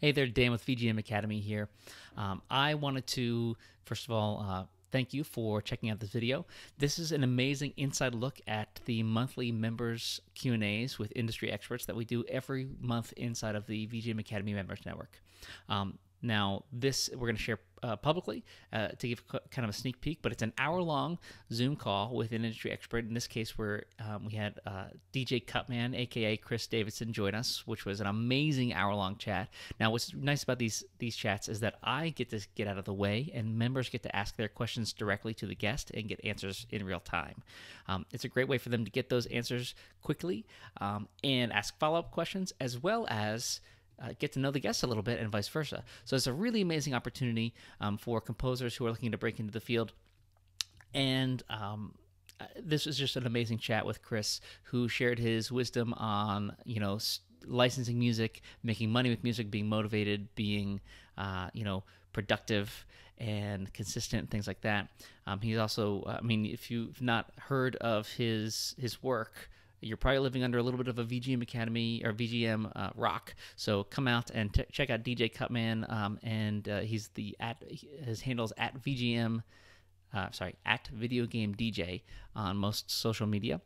Hey there, Dan with VGM Academy here. Um, I wanted to, first of all, uh, thank you for checking out this video. This is an amazing inside look at the monthly members Q&As with industry experts that we do every month inside of the VGM Academy Members Network. Um, now, this we're going to share uh, publicly uh, to give kind of a sneak peek, but it's an hour long Zoom call with an industry expert. In this case, where um, we had uh, DJ Cutman, aka Chris Davidson, join us, which was an amazing hour long chat. Now, what's nice about these these chats is that I get to get out of the way, and members get to ask their questions directly to the guest and get answers in real time. Um, it's a great way for them to get those answers quickly um, and ask follow up questions, as well as uh, get to know the guests a little bit and vice versa. So it's a really amazing opportunity um, for composers who are looking to break into the field. And um, uh, this was just an amazing chat with Chris, who shared his wisdom on, you know, licensing music, making money with music, being motivated, being, uh, you know, productive and consistent, things like that. Um, he's also, I mean, if you've not heard of his his work, you're probably living under a little bit of a VGM Academy or VGM uh, rock. So come out and t- check out DJ Cutman, um, and uh, he's the at his handles at VGM, uh, sorry at Video Game DJ on most social media,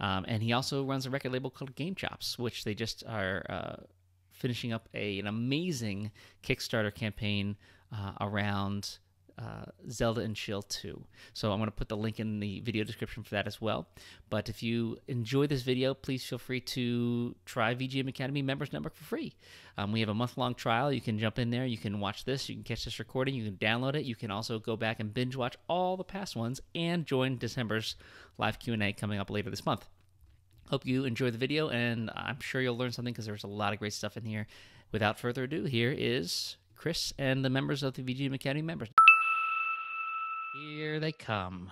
um, and he also runs a record label called Game Chops, which they just are uh, finishing up a an amazing Kickstarter campaign uh, around uh, Zelda and Chill 2. So I'm going to put the link in the video description for that as well. But if you enjoy this video, please feel free to try VGM Academy Members Network for free. Um, we have a month-long trial. You can jump in there. You can watch this. You can catch this recording. You can download it. You can also go back and binge watch all the past ones and join December's live Q&A coming up later this month. Hope you enjoy the video, and I'm sure you'll learn something because there's a lot of great stuff in here. Without further ado, here is Chris and the members of the VGM Academy members. Here they come.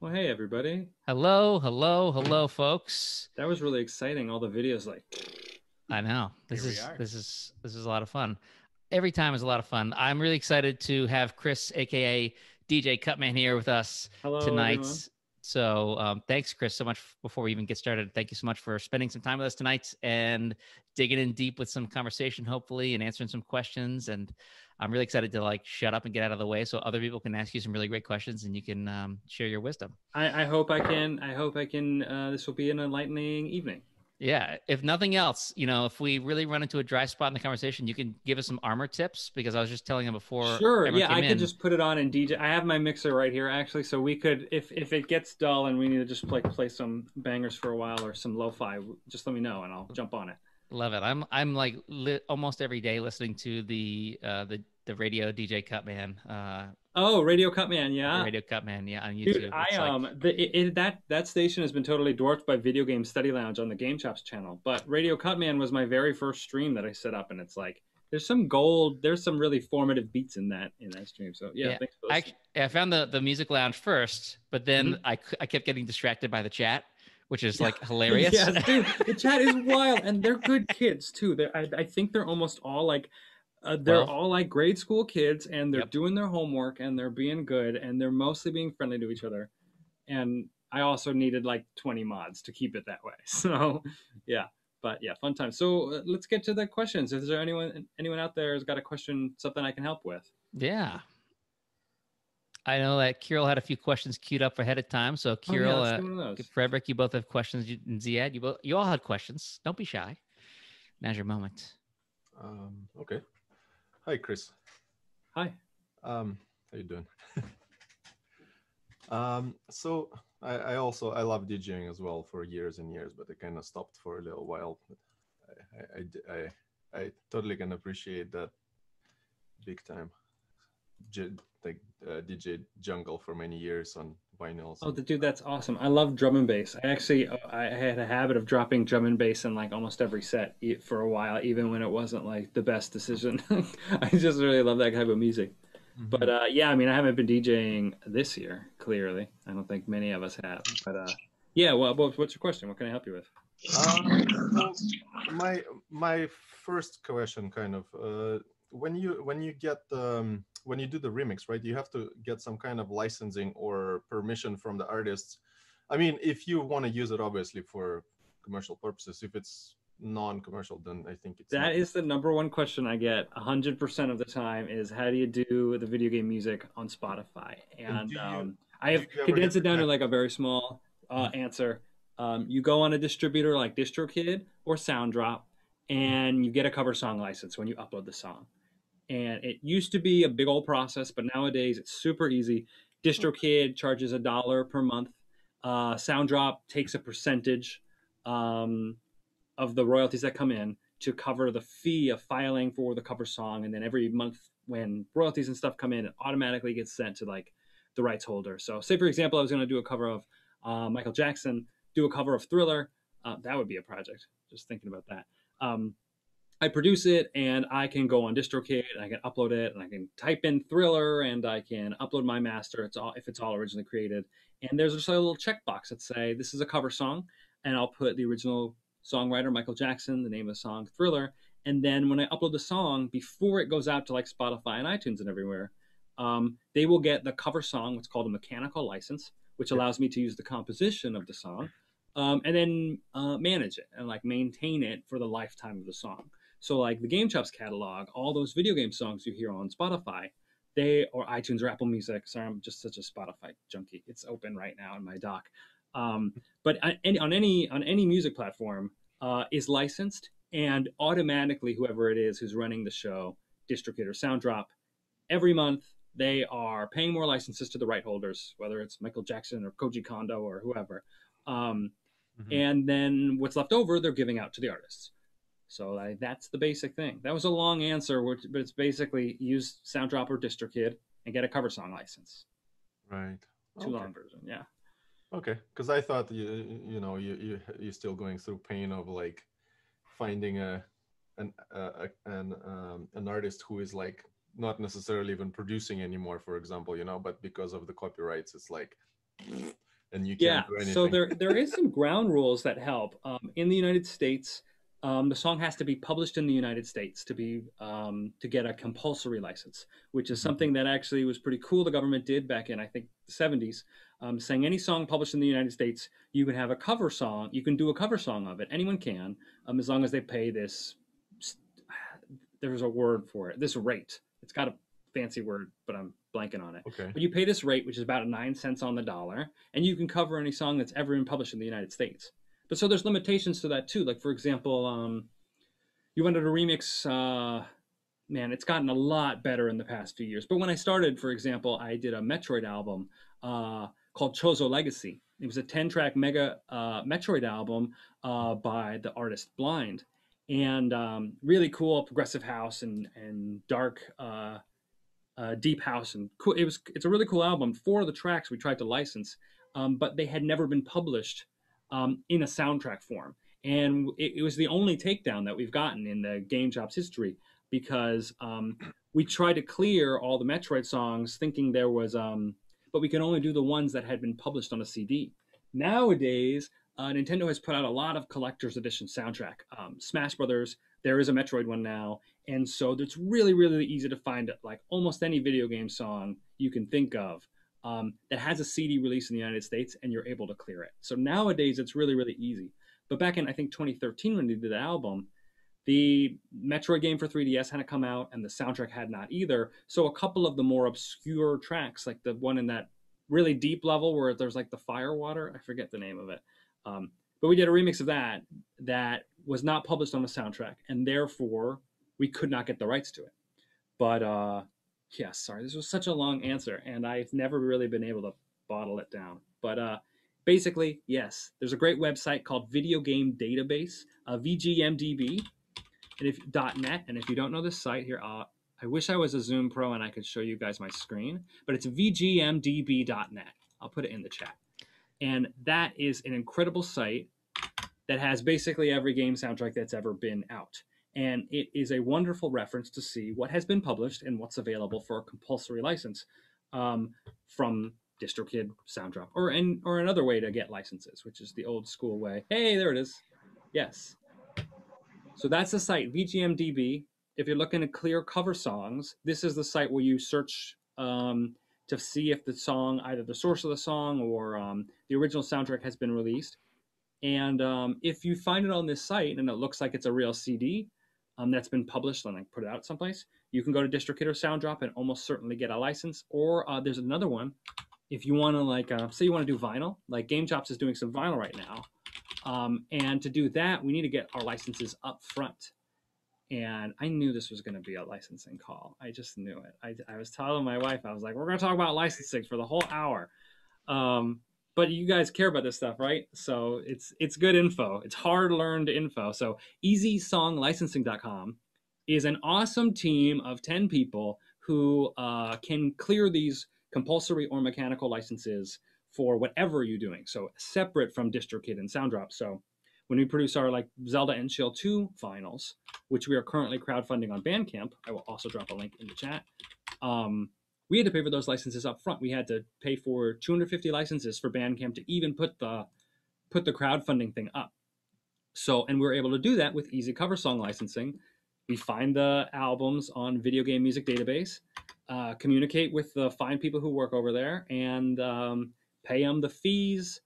Well, hey everybody. Hello, hello, hello, folks. That was really exciting. All the videos, like. I know this is this is this is a lot of fun. Every time is a lot of fun. I'm really excited to have Chris, aka DJ Cutman, here with us Hello, tonight. everyone. So um, thanks, Chris, so much. Before we even get started, thank you so much for spending some time with us tonight and digging in deep with some conversation, hopefully, and answering some questions. And I'm really excited to like shut up and get out of the way so other people can ask you some really great questions and you can um, share your wisdom. I, I hope I can. I hope I can. Uh, this will be an enlightening evening. Yeah. If nothing else, you know, if we really run into a dry spot in the conversation, you can give us some armor tips because I was just telling him before. Sure. Yeah, I in- could just put it on and DJ. I have my mixer right here, actually, so we could, if if it gets dull and we need to just like play some bangers for a while or some lo-fi, just let me know and I'll jump on it. Love it. I'm I'm like li- almost every day listening to the uh, the the radio DJ Cutman, uh, Oh, Radio Cutman, yeah. radio Cutman, yeah, on YouTube. Dude, I like- um the it, it, that that station has been totally dwarfed by Video Game Study Lounge on the Game Chops channel. But Radio Cutman was my very first stream that I set up, and it's like there's some gold, there's some really formative beats in that in that stream. So yeah, Yeah, thanks for I, listening. I found the the music lounge first, but then Mhm. I I kept getting distracted by the chat, which is like hilarious. yes, dude, the chat is wild, and they're good kids too. They're, I, I think they're almost all like, uh, they're Well- all like grade school kids, and they're Yep. doing their homework, and they're being good, and they're mostly being friendly to each other. And I also needed like 20 mods to keep it that way. So, yeah, but yeah, fun time. So uh, let's get to the questions. Is there anyone anyone out there has got a question, something I can help with? Yeah. I know that Kirill had a few questions queued up ahead of time. So Oh, yeah, Kirill, uh, do one of those. Frederick, you both have questions. You, and Ziad, you both, you all had questions. Don't be shy. Now's your moment. Um, okay. Hi, Chris. Hi. Um, how you doing? um, so I, I also I love DJing as well for years and years, but I kind of stopped for a little while. But I I, I d- I, I totally can appreciate that big time. J- like uh, DJ jungle for many years on vinyls. Oh, the dude, that's awesome. I love drum and bass. I actually, uh, I had a habit of dropping drum and bass in like almost every set e- for a while, even when it wasn't like the best decision. I just really love that type of music. Mhm. But uh, yeah, I mean, I haven't been DJing this year. Clearly, I don't think many of us have. But uh, yeah, well, what's your question? What can I help you with? Um, my my first question, kind of, uh, when you when you get um, when you do the remix, right? You have to get some kind of licensing or permission from the artists. I mean, if you want to use it, obviously for commercial purposes. If it's non-commercial, then I think it's That is the number one question I get 100% of the time is how do you do the video game music on Spotify? And you- um, I have do you ever condensed it down to like a very small uh, answer. Um, you go on a distributor like DistroKid or Soundrop and you get a cover song license when you upload the song. And it used to be a big old process, but nowadays it's super easy. DistroKid charges a dollar per month. Uh, Soundrop takes a percentage um, of the royalties that come in to cover the fee of filing for the cover song. And then every month when royalties and stuff come in, it automatically gets sent to like the rights holder. So, say for example, I was going to do a cover of uh, Michael Jackson, do a cover of Thriller. Uh, that would be a project. Just thinking about that. Um, I produce it and I can go on DistroKid and I can upload it and I can type in Thriller and I can upload my master. It's all if it's all originally created. And there's just a little checkbox that say this is a cover song, and I'll put the original songwriter Michael Jackson, the name of the song Thriller, and then when I upload the song before it goes out to like Spotify and iTunes and everywhere, um, they will get the cover song, what's called a mechanical license, which allows me to use the composition of the song, um, and then uh, manage it and like maintain it for the lifetime of the song. So like the Game Chops catalog, all those video game songs you hear on Spotify, they or iTunes or Apple Music. Sorry, I'm just such a Spotify junkie. It's open right now in my dock. Um, but on any, on any on any music platform uh, is licensed, and automatically whoever it is who's running the show, DistroKid or Soundrop, every month they are paying more licenses to the right holders, whether it's Michael Jackson or Koji Kondo or whoever. Um, Mhm. And then what's left over, they're giving out to the artists. So like, that's the basic thing. That was a long answer, which, but it's basically use Soundrop or DistroKid and get a cover song license. right. Too Okay. long version, yeah. Okay, because I thought you you know you you you're still going through pain of like finding a an a, an um, an artist who is like not necessarily even producing anymore, for example, you know, but because of the copyrights, it's like and you can't Yeah. do anything. So there there is some ground rules that help. Um, in the United States, um, the song has to be published in the United States to be um, to get a compulsory license, which is Mhm. something that actually was pretty cool. The government did back in I think the 70s, um, saying any song published in the United States, you can have a cover song. You can do a cover song of it. Anyone can, um, as long as they pay this. There's a word for it. This rate. It's got a fancy word, but I'm blanking on it. okay. But you pay this rate, which is about nine cents on the dollar, and you can cover any song that's ever been published in the United States. But so there's limitations to that too. Like for example, um, you wanted to remix. Uh, man, it's gotten a lot better in the past few years. But when I started, for example, I did a Metroid album uh, called Chozo Legacy. It was a 10-track mega uh, Metroid album uh, by the artist Blind, and um, really cool progressive house and and dark. Uh, uh, deep house and cool. It was it's a really cool album. Four of the tracks we tried to license, um, but they had never been published um, in a soundtrack form, and it, it was the only takedown that we've gotten in the Game Chops history because um, we tried to clear all the Metroid songs, thinking there was, um, but we could only do the ones that had been published on a CD. Nowadays, uh, Nintendo has put out a lot of collector's edition soundtrack. Um, Smash Brothers, there is a Metroid one now, and so it's really, really easy to find like almost any video game song you can think of um, that has a CD release in the United States, and you're able to clear it. So nowadays, it's really, really easy. But back in I think 2013 when they did the album, the Metroid game for 3DS hadn't come out, and the soundtrack had not either. So a couple of the more obscure tracks, like the one in that really deep level where there's like the fire water, I forget the name of it. Um, but we did a remix of that that was not published on the soundtrack, and therefore we could not get the rights to it. But uh, yeah, sorry, this was such a long answer, and I've never really been able to bottle it down. But uh, basically, yes, there's a great website called Video Game Database, uh, VGMDB, and if .net. And if you don't know this site here, uh, I wish I was a Zoom Pro and I could show you guys my screen, but it's VGMDB.net. I'll put it in the chat, and that is an incredible site that has basically every game soundtrack that's ever been out and it is a wonderful reference to see what has been published and what's available for a compulsory license um, from DistroKid, Soundrop, or in, or another way to get licenses, which is the old school way. Hey, there it is. Yes. So that's the site VGMDB. If you're looking to clear cover songs, this is the site where you search um, to see if the song, either the source of the song or um, the original soundtrack, has been released. And um, if you find it on this site and it looks like it's a real CD um, that's been published and like put it out someplace, you can go to DistroKid or Soundrop and almost certainly get a license. Or uh, there's another one. If you want to like, uh, say you want to do vinyl, like Game Chops is doing some vinyl right now. Um, and to do that, we need to get our licenses up front. And I knew this was going to be a licensing call. I just knew it. I, I was telling my wife, I was like, we're going to talk about licensing for the whole hour. Um, but you guys care about this stuff, right? So it's it's good info. It's hard learned info. So easysonglicensing.com is an awesome team of 10 people who uh, can clear these compulsory or mechanical licenses for whatever you're doing. So separate from DistroKid and Soundrop. So when we produce our like Zelda and Chill 2 finals, which we are currently crowdfunding on Bandcamp, I will also drop a link in the chat. Um, we had to pay for those licenses up front. We had to pay for 250 licenses for Bandcamp to even put the put the crowdfunding thing up. So, and we were able to do that with easy cover song licensing. We find the albums on Video Game Music Database, uh, communicate with the fine people who work over there, and um, pay them the fees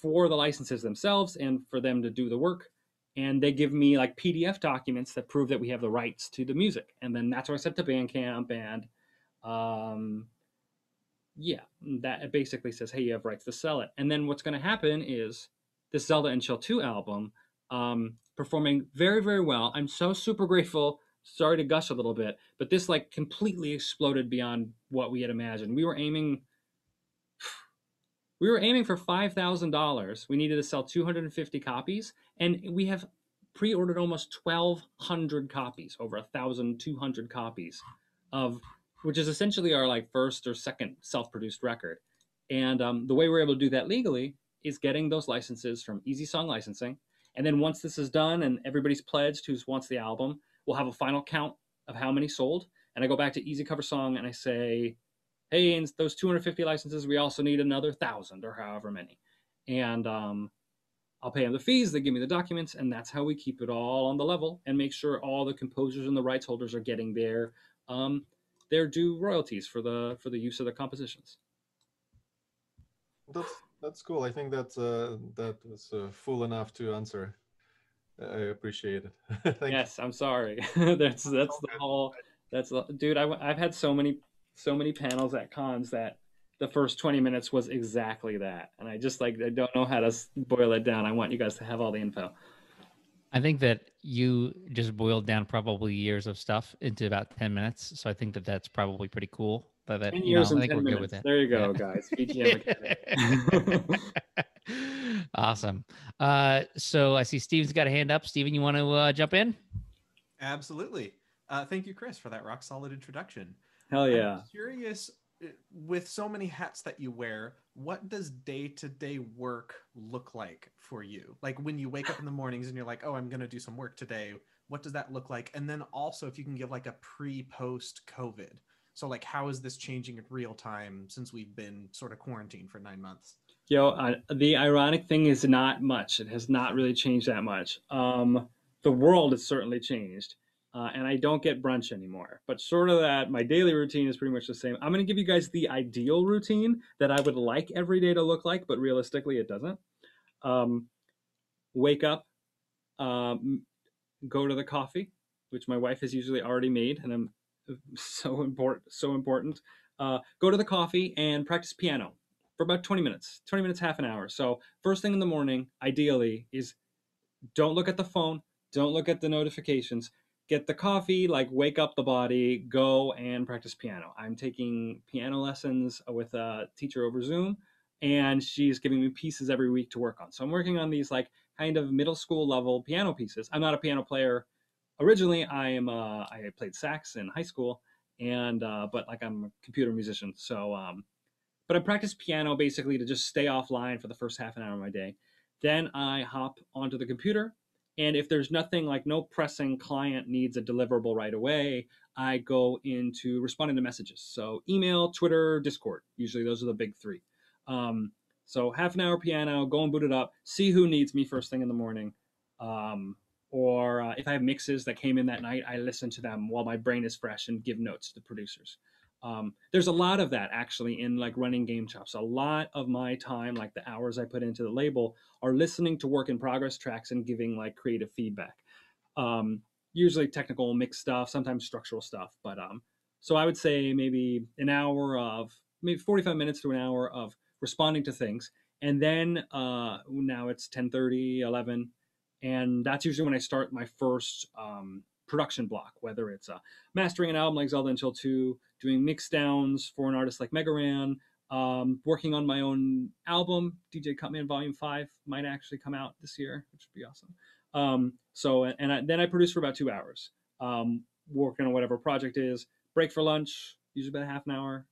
for the licenses themselves and for them to do the work. And they give me like PDF documents that prove that we have the rights to the music. And then that's what I sent to Bandcamp and um, yeah, that basically says, hey, you have rights to sell it. And then what's going to happen is this Zelda and Chill 2 album um, performing very, very well. I'm so super grateful. Sorry to gush a little bit, but this like completely exploded beyond what we had imagined. We were aiming. We were aiming for five thousand dollars. We needed to sell 250 copies, and we have pre-ordered almost 1,200 copies, over 1,200 copies of which is essentially our like first or second self-produced record. And um, the way we're able to do that legally is getting those licenses from Easy Song Licensing. And then once this is done and everybody's pledged who wants the album, we'll have a final count of how many sold. And I go back to Easy Cover Song and I say, hey, in those 250 licenses, we also need another thousand or however many. And um, I'll pay them the fees. They give me the documents, and that's how we keep it all on the level and make sure all the composers and the rights holders are getting their um, their due royalties for the for the use of the compositions. That's that's cool. I think that uh, that was uh, full enough to answer. I appreciate it. yes, you. I'm sorry. that's that's the whole. That's the, dude. I, I've had so many so many panels at cons that the first 20 minutes was exactly that, and I just like I don't know how to boil it down. I want you guys to have all the info. I think that you just boiled down probably years of stuff into about 10 minutes. So I think that that's probably pretty cool. But that, 10 years know, I think we're minutes. good with it. There you go, yeah. guys. BGM awesome. Uh, so I see Steven's got a hand up. Steven, you want to uh, jump in? Absolutely. Uh, thank you, Chris, for that rock solid introduction. Hell yeah. I'm curious with so many hats that you wear, what does day to day work look like for you? Like when you wake up in the mornings and you're like, oh, I'm going to do some work today. What does that look like? And then also, if you can give like a pre post COVID. So, like, how is this changing in real time since we've been sort of quarantined for nine months? Yo, uh, the ironic thing is not much. It has not really changed that much. Um, the world has certainly changed uh, and I don't get brunch anymore. But sort of that, my daily routine is pretty much the same. I'm going to give you guys the ideal routine that I would like every day to look like, but realistically, it doesn't. Um, wake up, um, go to the coffee, which my wife has usually already made, and I'm so important, so important. Uh, go to the coffee and practice piano for about 20 minutes, 20 minutes, half an hour. So first thing in the morning, ideally, is don't look at the phone, don't look at the notifications get the coffee, like wake up the body, go and practice piano. I'm taking piano lessons with a teacher over Zoom, and she's giving me pieces every week to work on. So I'm working on these like kind of middle school level piano pieces. I'm not a piano player. Originally, I am. Uh, I played sax in high school, and uh, but like I'm a computer musician. So, um, but I practice piano basically to just stay offline for the first half an hour of my day. Then I hop onto the computer and if there's nothing like no pressing client needs a deliverable right away, I go into responding to messages. So email, Twitter, Discord. Usually those are the big three. Um, so half an hour piano, go and boot it up, see who needs me first thing in the morning. Um, or uh, if I have mixes that came in that night, I listen to them while my brain is fresh and give notes to the producers. Um, there's a lot of that actually in like running game chops a lot of my time like the hours i put into the label are listening to work in progress tracks and giving like creative feedback um, usually technical mix stuff sometimes structural stuff but um, so i would say maybe an hour of maybe 45 minutes to an hour of responding to things and then uh, now it's 10:30, 11, and that's usually when I start my first um, production block. Whether it's uh, mastering an album like Zelda Chill 2, doing mix downs for an artist like Megaran, um, working on my own album, DJ Cutman Volume Five might actually come out this year, which would be awesome. Um, so and I, then I produce for about two hours, um, working on whatever project is. Break for lunch, usually about half an hour,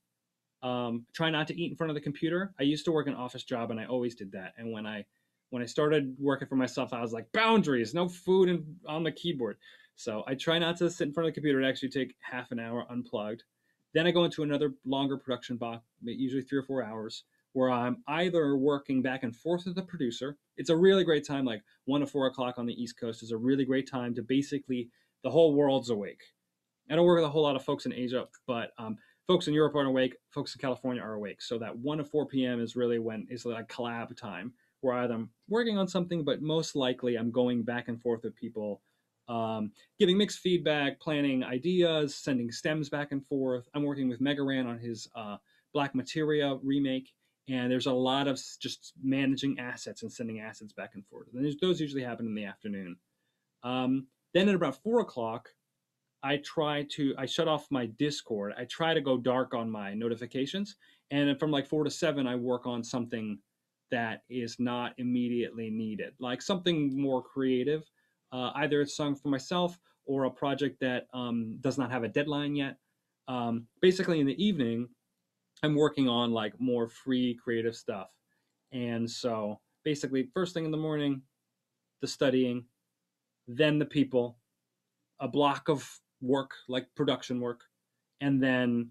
um, try not to eat in front of the computer. I used to work an office job and I always did that. And when I when I started working for myself, I was like boundaries, no food in, on the keyboard. So I try not to sit in front of the computer and actually take half an hour unplugged. Then I go into another longer production block, usually three or four hours, where I'm either working back and forth with the producer. It's a really great time, like one to four o'clock on the East Coast is a really great time to basically the whole world's awake. I don't work with a whole lot of folks in Asia, but um, folks in Europe aren't awake, folks in California are awake. So that 1 to 4 p.m. is really when is like collab time where either I'm working on something, but most likely I'm going back and forth with people, um, giving mixed feedback, planning ideas, sending stems back and forth. I'm working with Megaran on his uh, Black Materia remake. And there's a lot of just managing assets and sending assets back and forth. And those usually happen in the afternoon. Um, then at about four o'clock, I try to I shut off my Discord. I try to go dark on my notifications, and from like four to seven, I work on something that is not immediately needed, like something more creative. Uh, either it's song for myself or a project that um, does not have a deadline yet. Um, basically, in the evening, I'm working on like more free creative stuff, and so basically, first thing in the morning, the studying, then the people, a block of work like production work and then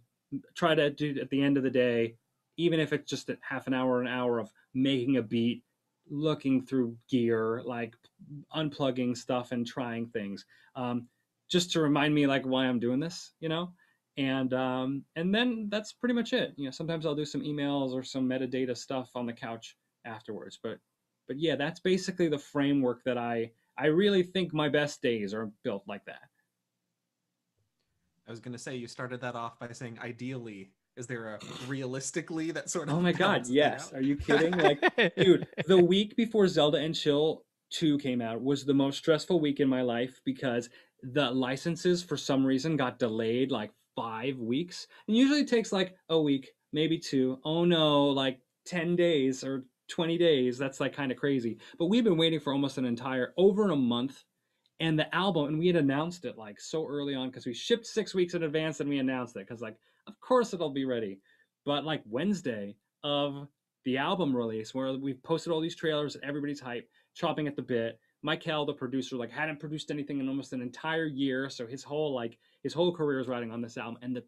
try to do at the end of the day even if it's just a half an hour an hour of making a beat looking through gear like unplugging stuff and trying things um, just to remind me like why i'm doing this you know and um, and then that's pretty much it you know sometimes i'll do some emails or some metadata stuff on the couch afterwards but but yeah that's basically the framework that i i really think my best days are built like that I was going to say you started that off by saying ideally. Is there a realistically that sort of? Oh my god, yes. Are you kidding? Like, dude, the week before Zelda and Chill 2 came out was the most stressful week in my life because the licenses for some reason got delayed like five weeks. And usually it takes like a week, maybe two. Oh no, like 10 days or 20 days. That's like kind of crazy. But we've been waiting for almost an entire over a month and the album and we had announced it like so early on because we shipped six weeks in advance and we announced it because like of course it'll be ready. But like wednesday of the album release where we've posted all these trailers everybody's hype chopping at the bit michael the producer like hadn't produced anything in almost an entire year so his whole like his whole career is riding on this album and the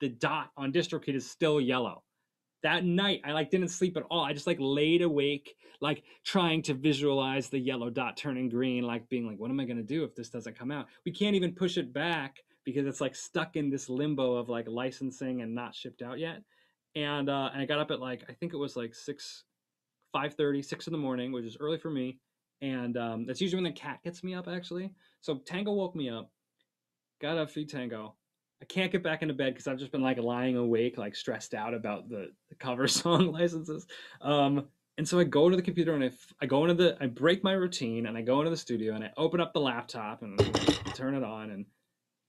the dot on distrokid is still yellow. That night i like didn't sleep at all. I just like laid awake like trying to visualize the yellow dot turning green like being like what am i going to do if this doesn't come out? We can't even push it back because it's like stuck in this limbo of like licensing and not shipped out yet. And uh and i got up at like i think it was like 6 5 30 6 in the morning which is early for me. And um that's usually when the cat gets me up actually. So tango woke me up got up feed tango. I can't get back into bed because I've just been like lying awake, like stressed out about the, the cover song licenses. Um, and so I go to the computer and I, I go into the, I break my routine and I go into the studio and I open up the laptop and turn it on and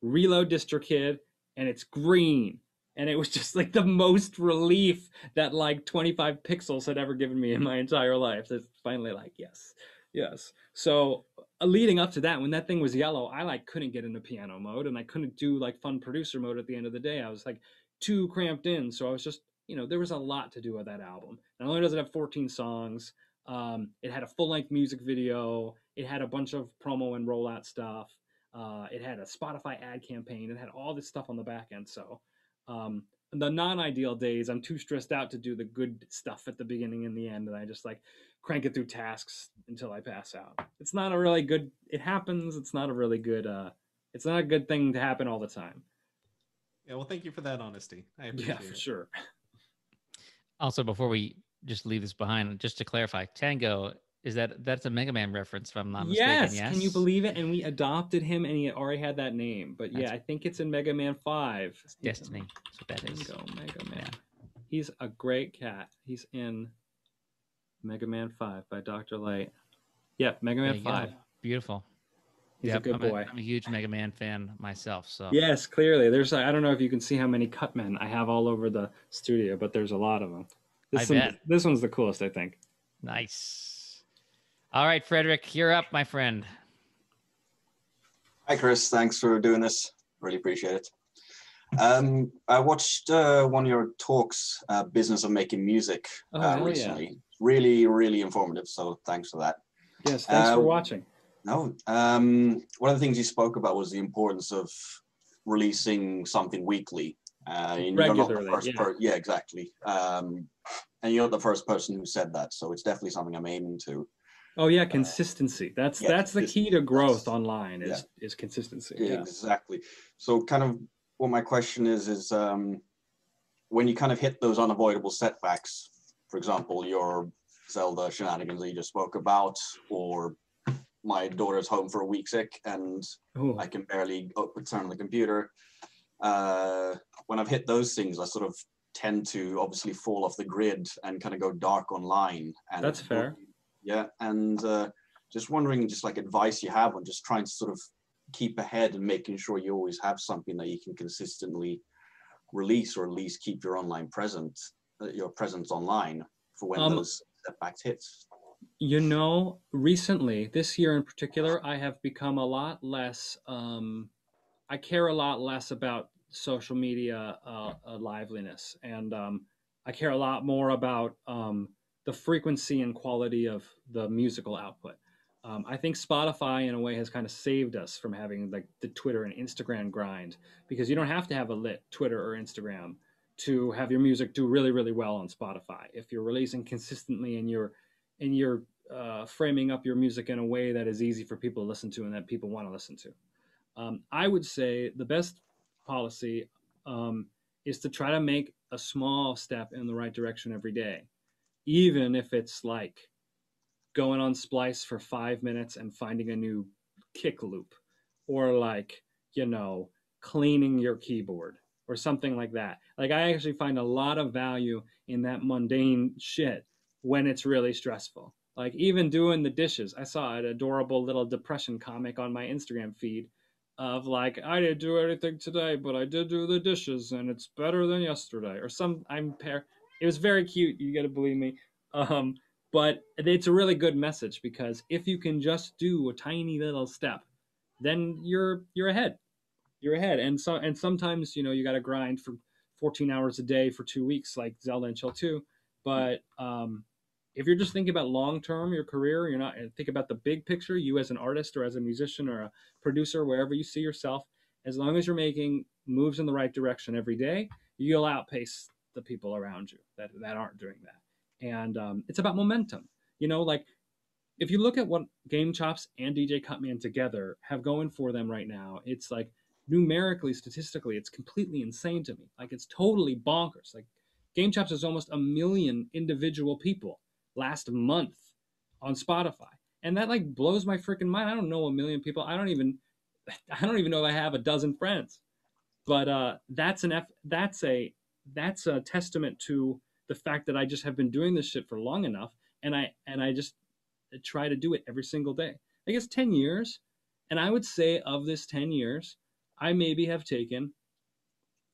reload DistroKid and it's green. And it was just like the most relief that like 25 pixels had ever given me in my entire life. It's finally like, yes, yes. So uh, leading up to that, when that thing was yellow, I like couldn't get into piano mode and I couldn't do like fun producer mode at the end of the day. I was like too cramped in. So I was just, you know, there was a lot to do with that album. Not only does it have 14 songs, um, it had a full length music video, it had a bunch of promo and rollout stuff, uh, it had a Spotify ad campaign, it had all this stuff on the back end. So, um, the non ideal days, I'm too stressed out to do the good stuff at the beginning and the end. And I just like crank it through tasks until I pass out. It's not a really good. It happens. It's not a really good. Uh, it's not a good thing to happen all the time. Yeah, well, thank you for that honesty. I appreciate Yeah, for it. sure. Also, before we just leave this behind, just to clarify, Tango is that that's a Mega Man reference, if I'm not mistaken. Yes, Yes, can you believe it? And we adopted him, and he already had that name. But yeah, I think it's in Mega Man Five. It's Destiny. That's what that is. Tango Mega Man. Yeah. He's a great cat. He's in Mega Man Five by Doctor Light. Yep, Mega Man you go. Five. Beautiful. He's Yep, a good I'm boy. I'm a huge Mega Man fan myself. So Yes, clearly. There's I don't know if you can see how many cutmen I have all over the studio, but there's a lot of them. This I one, bet. this one's the coolest, I think. nice. All right, Frederick, you're up, my friend. Hi, Chris. Thanks for doing this. Really appreciate it. Um, I watched uh, one of your talks, uh, Business of Making Music, Oh, uh, hell yeah. recently. Really, really informative. So thanks for that. Yes, thanks for Um, watching. No, um, one of the things you spoke about was the importance of releasing something weekly. Uh, and you're not the Regularly, first yeah. per- yeah, exactly. Um, and you're the first person who said that, so it's definitely something I'm aiming to. Oh yeah, consistency. That's yeah, that's the key to growth online is is consistency. Yeah, Yeah. exactly. So kind of what my question is is um, when you kind of hit those unavoidable setbacks, for example, your Zelda shenanigans that you just spoke about, or my daughter's home for a week sick and Ooh. I can barely open, turn on the computer. Uh, when I've hit those things, I sort of tend to obviously fall off the grid and kind of go dark online. And That's fair. Yeah, and uh, just wondering, just like advice you have on just trying to sort of keep ahead and making sure you always have something that you can consistently release, or at least keep your online presence uh, your presence online for when Um, those setbacks hit. You know, recently, this year in particular, I have become a lot less. Um, I care a lot less about social media uh, uh, liveliness, and um, I care a lot more about um, the frequency and quality of the musical output. Um, I think Spotify, in a way, has kind of saved us from having like the Twitter and Instagram grind because you don't have to have a lit Twitter or Instagram to have your music do really, really well on Spotify. If you're releasing consistently and you're and you're uh, framing up your music in a way that is easy for people to listen to and that people want to listen to. Um, I would say the best policy um, is to try to make a small step in the right direction every day, even if it's like going on Splice for five minutes and finding a new kick loop, or like, you know, cleaning your keyboard or something like that. Like, I actually find a lot of value in that mundane shit when it's really stressful. Like even doing the dishes, I saw an adorable little depression comic on my Instagram feed of like I didn't do anything today, but I did do the dishes and it's better than yesterday or some I'm pair. It was very cute. You got to believe me. Um, but it's a really good message because if you can just do a tiny little step, then you're you're ahead. You're ahead. And so and sometimes you know you got to grind for 14 hours a day for two weeks like Zelda and Chill 2. But um, if you're just thinking about long term your career, you're not think about the big picture. You as an artist or as a musician or a producer, wherever you see yourself, as long as you're making moves in the right direction every day, you'll outpace the people around you that that aren't doing that. And um, it's about momentum. You know, like if you look at what Game Chops and DJ Cutman together have going for them right now, it's like numerically, statistically, it's completely insane to me. Like it's totally bonkers. Like Game Chops is almost a million individual people last month on Spotify. And that like blows my freaking mind. I don't know a million people. I don't even I don't even know if I have a dozen friends. But uh that's an F that's a that's a testament to the fact that I just have been doing this shit for long enough and I and I just try to do it every single day. I guess 10 years and I would say of this 10 years I maybe have taken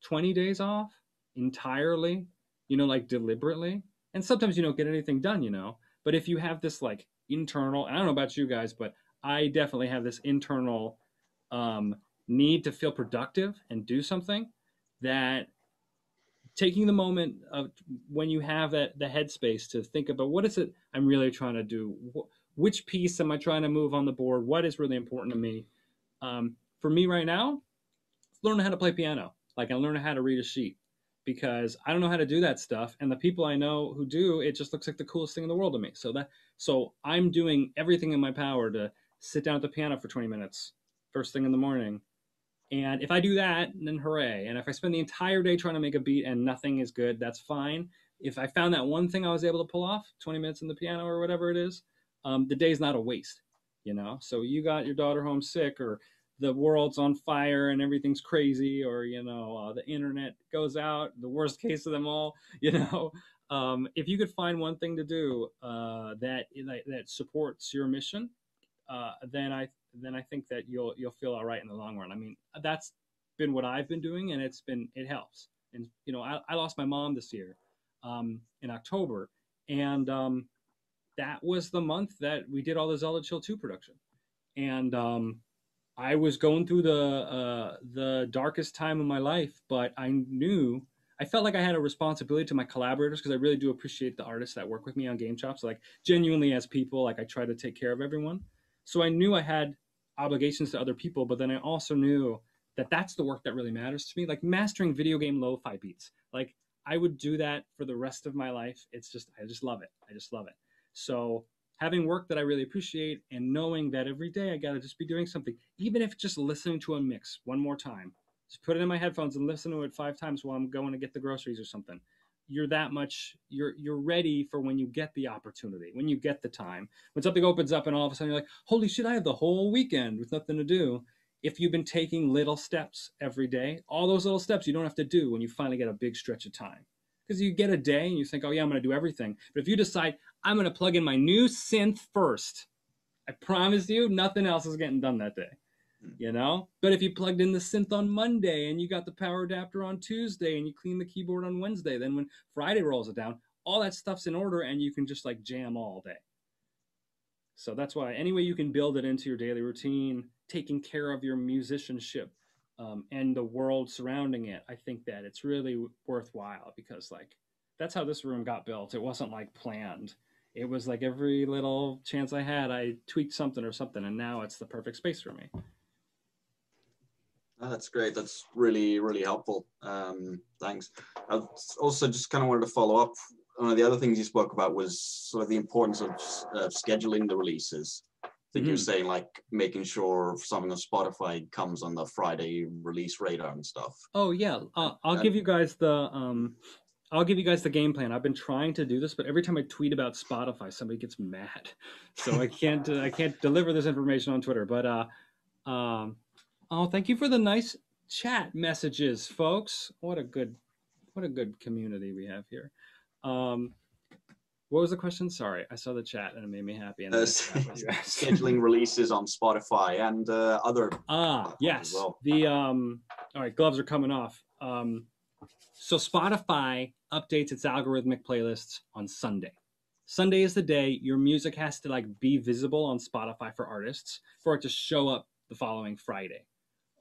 20 days off entirely, you know, like deliberately. And sometimes you don't get anything done, you know. But if you have this like internal, I don't know about you guys, but I definitely have this internal um, need to feel productive and do something that taking the moment of when you have that the headspace to think about what is it I'm really trying to do, which piece am I trying to move on the board, what is really important to me. Um, for me right now, learning how to play piano, like I learning how to read a sheet because I don't know how to do that stuff. And the people I know who do, it just looks like the coolest thing in the world to me. So that so I'm doing everything in my power to sit down at the piano for 20 minutes first thing in the morning And if I do that, then hooray. And if I spend the entire day trying to make a beat and nothing is good, that's fine. If I found that one thing I was able to pull off, 20 minutes in the piano or whatever it is, um, the day's not a waste, you know? So you got your daughter home sick or the world's on fire and everything's crazy or, you know, uh, the internet goes out, the worst case of them all, you know? Um, if you could find one thing to do uh, that, that supports your mission, uh, then I then I think that you'll you'll feel all right in the long run. I mean, that's been what I've been doing, and it's been it helps. And you know, I, I lost my mom this year um, in October, and um, that was the month that we did all the Zelda Chill 2 production, and um, I was going through the uh, the darkest time of my life, but I knew I felt like I had a responsibility to my collaborators because I really do appreciate the artists that work with me on Game Chops. Like genuinely as people, like I try to take care of everyone. So I knew I had obligations to other people, but then I also knew that that's the work that really matters to me. Like mastering video game lo-fi beats. Like I would do that for the rest of my life. It's just I just love it. I just love it. So having work that I really appreciate and knowing that every day I gotta just be doing something, even if just listening to a mix one more time. Just put it in my headphones and listen to it five times while I'm going to get the groceries or something you're that much you're you're ready for when you get the opportunity when you get the time. When something opens up and all of a sudden you're like holy shit i have the whole weekend with nothing to do. If you've been taking little steps every day all those little steps you don't have to do when you finally get a big stretch of time. Because you get a day and you think oh yeah i'm going to do everything. But if you decide i'm going to plug in my new synth first i promise you nothing else is getting done that day you know? But if you plugged in the synth on monday and you got the power adapter on tuesday and you clean the keyboard on wednesday then when friday rolls it down all that stuff's in order and you can just like jam all day. So that's why any way you can build it into your daily routine taking care of your musicianship um, and the world surrounding it i think that it's really worthwhile because like that's how this room got built. It wasn't like planned. It was like every little chance i had i tweaked something or something and now it's the perfect space for me Oh, that's great. That's really, really helpful. Um, thanks. I also just kind of wanted to follow up. One of the other things you spoke about was sort of the importance of uh, scheduling the releases. I think mm-hmm. you're saying like making sure something on Spotify comes on the Friday release radar and stuff. Oh yeah, uh, I'll give you guys the um, I'll give you guys the game plan. I've been trying to do this, but every time I tweet about Spotify, somebody gets mad, so I can't uh, I can't deliver this information on Twitter. But uh, um, Oh, thank you for the nice chat messages, folks. What a good, what a good community we have here. Um, what was the question? Sorry, I saw the chat and it made me happy. And uh, scheduling releases on Spotify and uh, other. Ah, yes. Well. The um. All right, gloves are coming off. Um, so Spotify updates its algorithmic playlists on Sunday. Sunday is the day your music has to like be visible on Spotify for artists for it to show up the following Friday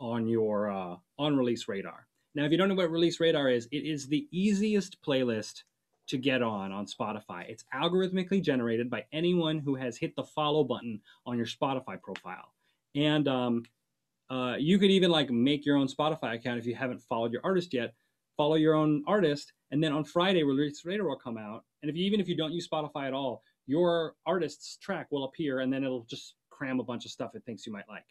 on your uh, on release radar. Now, if you don't know what release radar is, it is the easiest playlist to get on on Spotify. It's algorithmically generated by anyone who has hit the follow button on your Spotify profile, and um, uh, you could even like make your own Spotify account if you haven't followed your artist yet. Follow your own artist, and then on Friday, release radar will come out. And if you, even if you don't use Spotify at all, your artist's track will appear, and then it'll just cram a bunch of stuff it thinks you might like.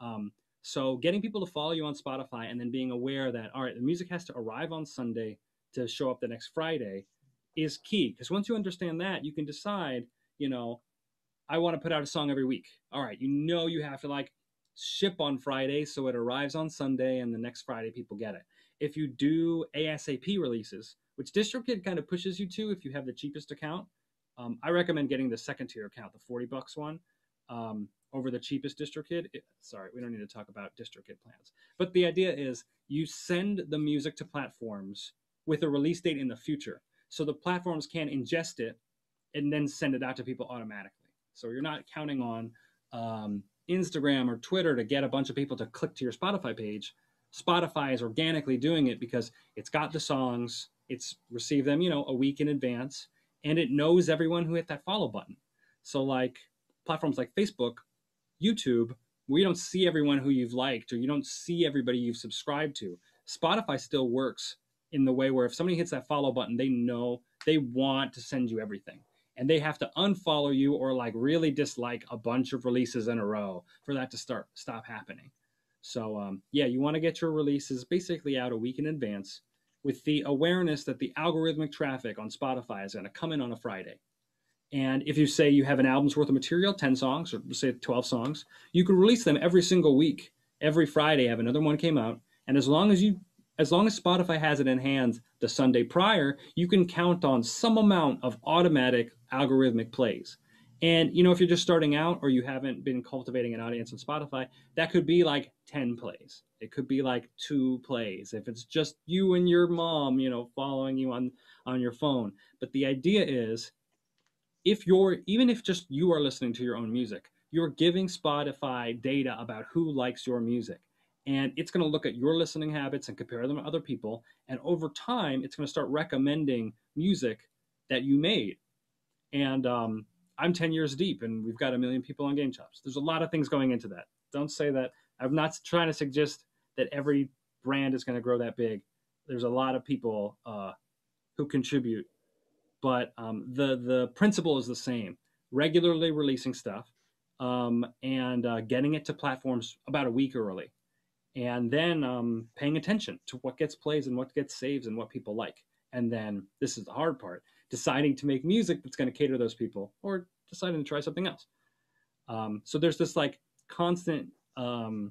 Um, so getting people to follow you on Spotify and then being aware that all right, the music has to arrive on Sunday to show up the next Friday is key because once you understand that, you can decide, you know, I want to put out a song every week. All right, you know you have to like ship on Friday so it arrives on Sunday and the next Friday people get it. If you do ASAP releases, which DistroKid kind of pushes you to if you have the cheapest account, um, I recommend getting the second tier account, the 40 bucks one. Um, over the cheapest DistroKid. It, sorry, we don't need to talk about DistroKid plans. But the idea is you send the music to platforms with a release date in the future. So the platforms can ingest it and then send it out to people automatically. So you're not counting on um, Instagram or Twitter to get a bunch of people to click to your Spotify page. Spotify is organically doing it because it's got the songs, it's received them, you know, a week in advance, and it knows everyone who hit that follow button. So like platforms like Facebook YouTube, you don't see everyone who you've liked or you don't see everybody you've subscribed to. Spotify still works in the way where if somebody hits that follow button, they know they want to send you everything. And they have to unfollow you or like really dislike a bunch of releases in a row for that to start stop happening. So um, yeah, you want to get your releases basically out a week in advance with the awareness that the algorithmic traffic on Spotify is going to come in on a Friday. And if you say you have an album's worth of material, 10 songs or say 12 songs, you can release them every single week. Every Friday have another one came out. And as long as you as long as Spotify has it in hand the Sunday prior, you can count on some amount of automatic algorithmic plays. And you know, if you're just starting out or you haven't been cultivating an audience on Spotify, that could be like 10 plays. It could be like two plays. If it's just you and your mom, you know, following you on on your phone. But the idea is if you're even if just you are listening to your own music, you're giving Spotify data about who likes your music. And it's going to look at your listening habits and compare them to other people. And over time, it's going to start recommending music that you made. And um, I'm 10 years deep and we've got a million people on Game Chops. There's a lot of things going into that. Don't say that. I'm not trying to suggest that every brand is going to grow that big. There's a lot of people uh, who contribute, but um, the the principle is the same: regularly releasing stuff um, and uh, getting it to platforms about a week early, and then um, paying attention to what gets plays and what gets saves and what people like. And then this is the hard part: deciding to make music that's going to cater to those people or deciding to try something else. Um, so there's this like constant um,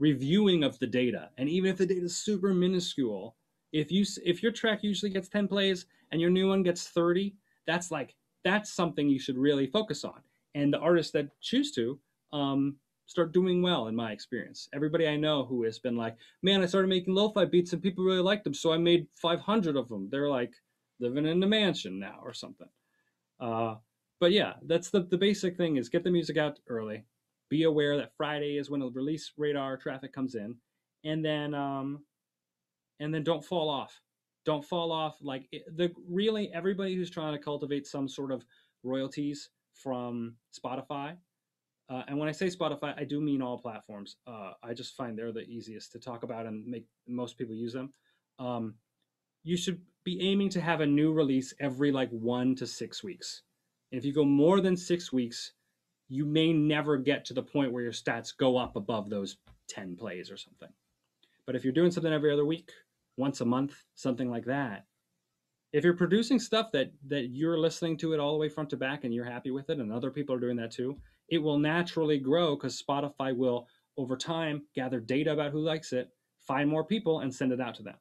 reviewing of the data. And even if the data is super minuscule, if you if your track usually gets 10 plays and your new one gets 30, that's like that's something you should really focus on. And the artists that choose to um, start doing well, in my experience. Everybody I know who has been like, man, I started making lo-fi beats and people really liked them, so I made 500 of them. They're like living in a mansion now or something. Uh, but yeah, that's the the basic thing is get the music out early. Be aware that Friday is when the release radar traffic comes in, and then um, and then don't fall off. Don't fall off. Like the really everybody who's trying to cultivate some sort of royalties from Spotify. Uh, and when I say Spotify, I do mean all platforms. Uh, I just find they're the easiest to talk about and make most people use them. Um, you should be aiming to have a new release every like one to six weeks. And if you go more than six weeks, you may never get to the point where your stats go up above those 10 plays or something. But if you're doing something every other week, once a month, something like that, if you're producing stuff that that you're listening to it all the way front to back and you're happy with it and other people are doing that too, it will naturally grow because Spotify will over time gather data about who likes it, find more people and send it out to them.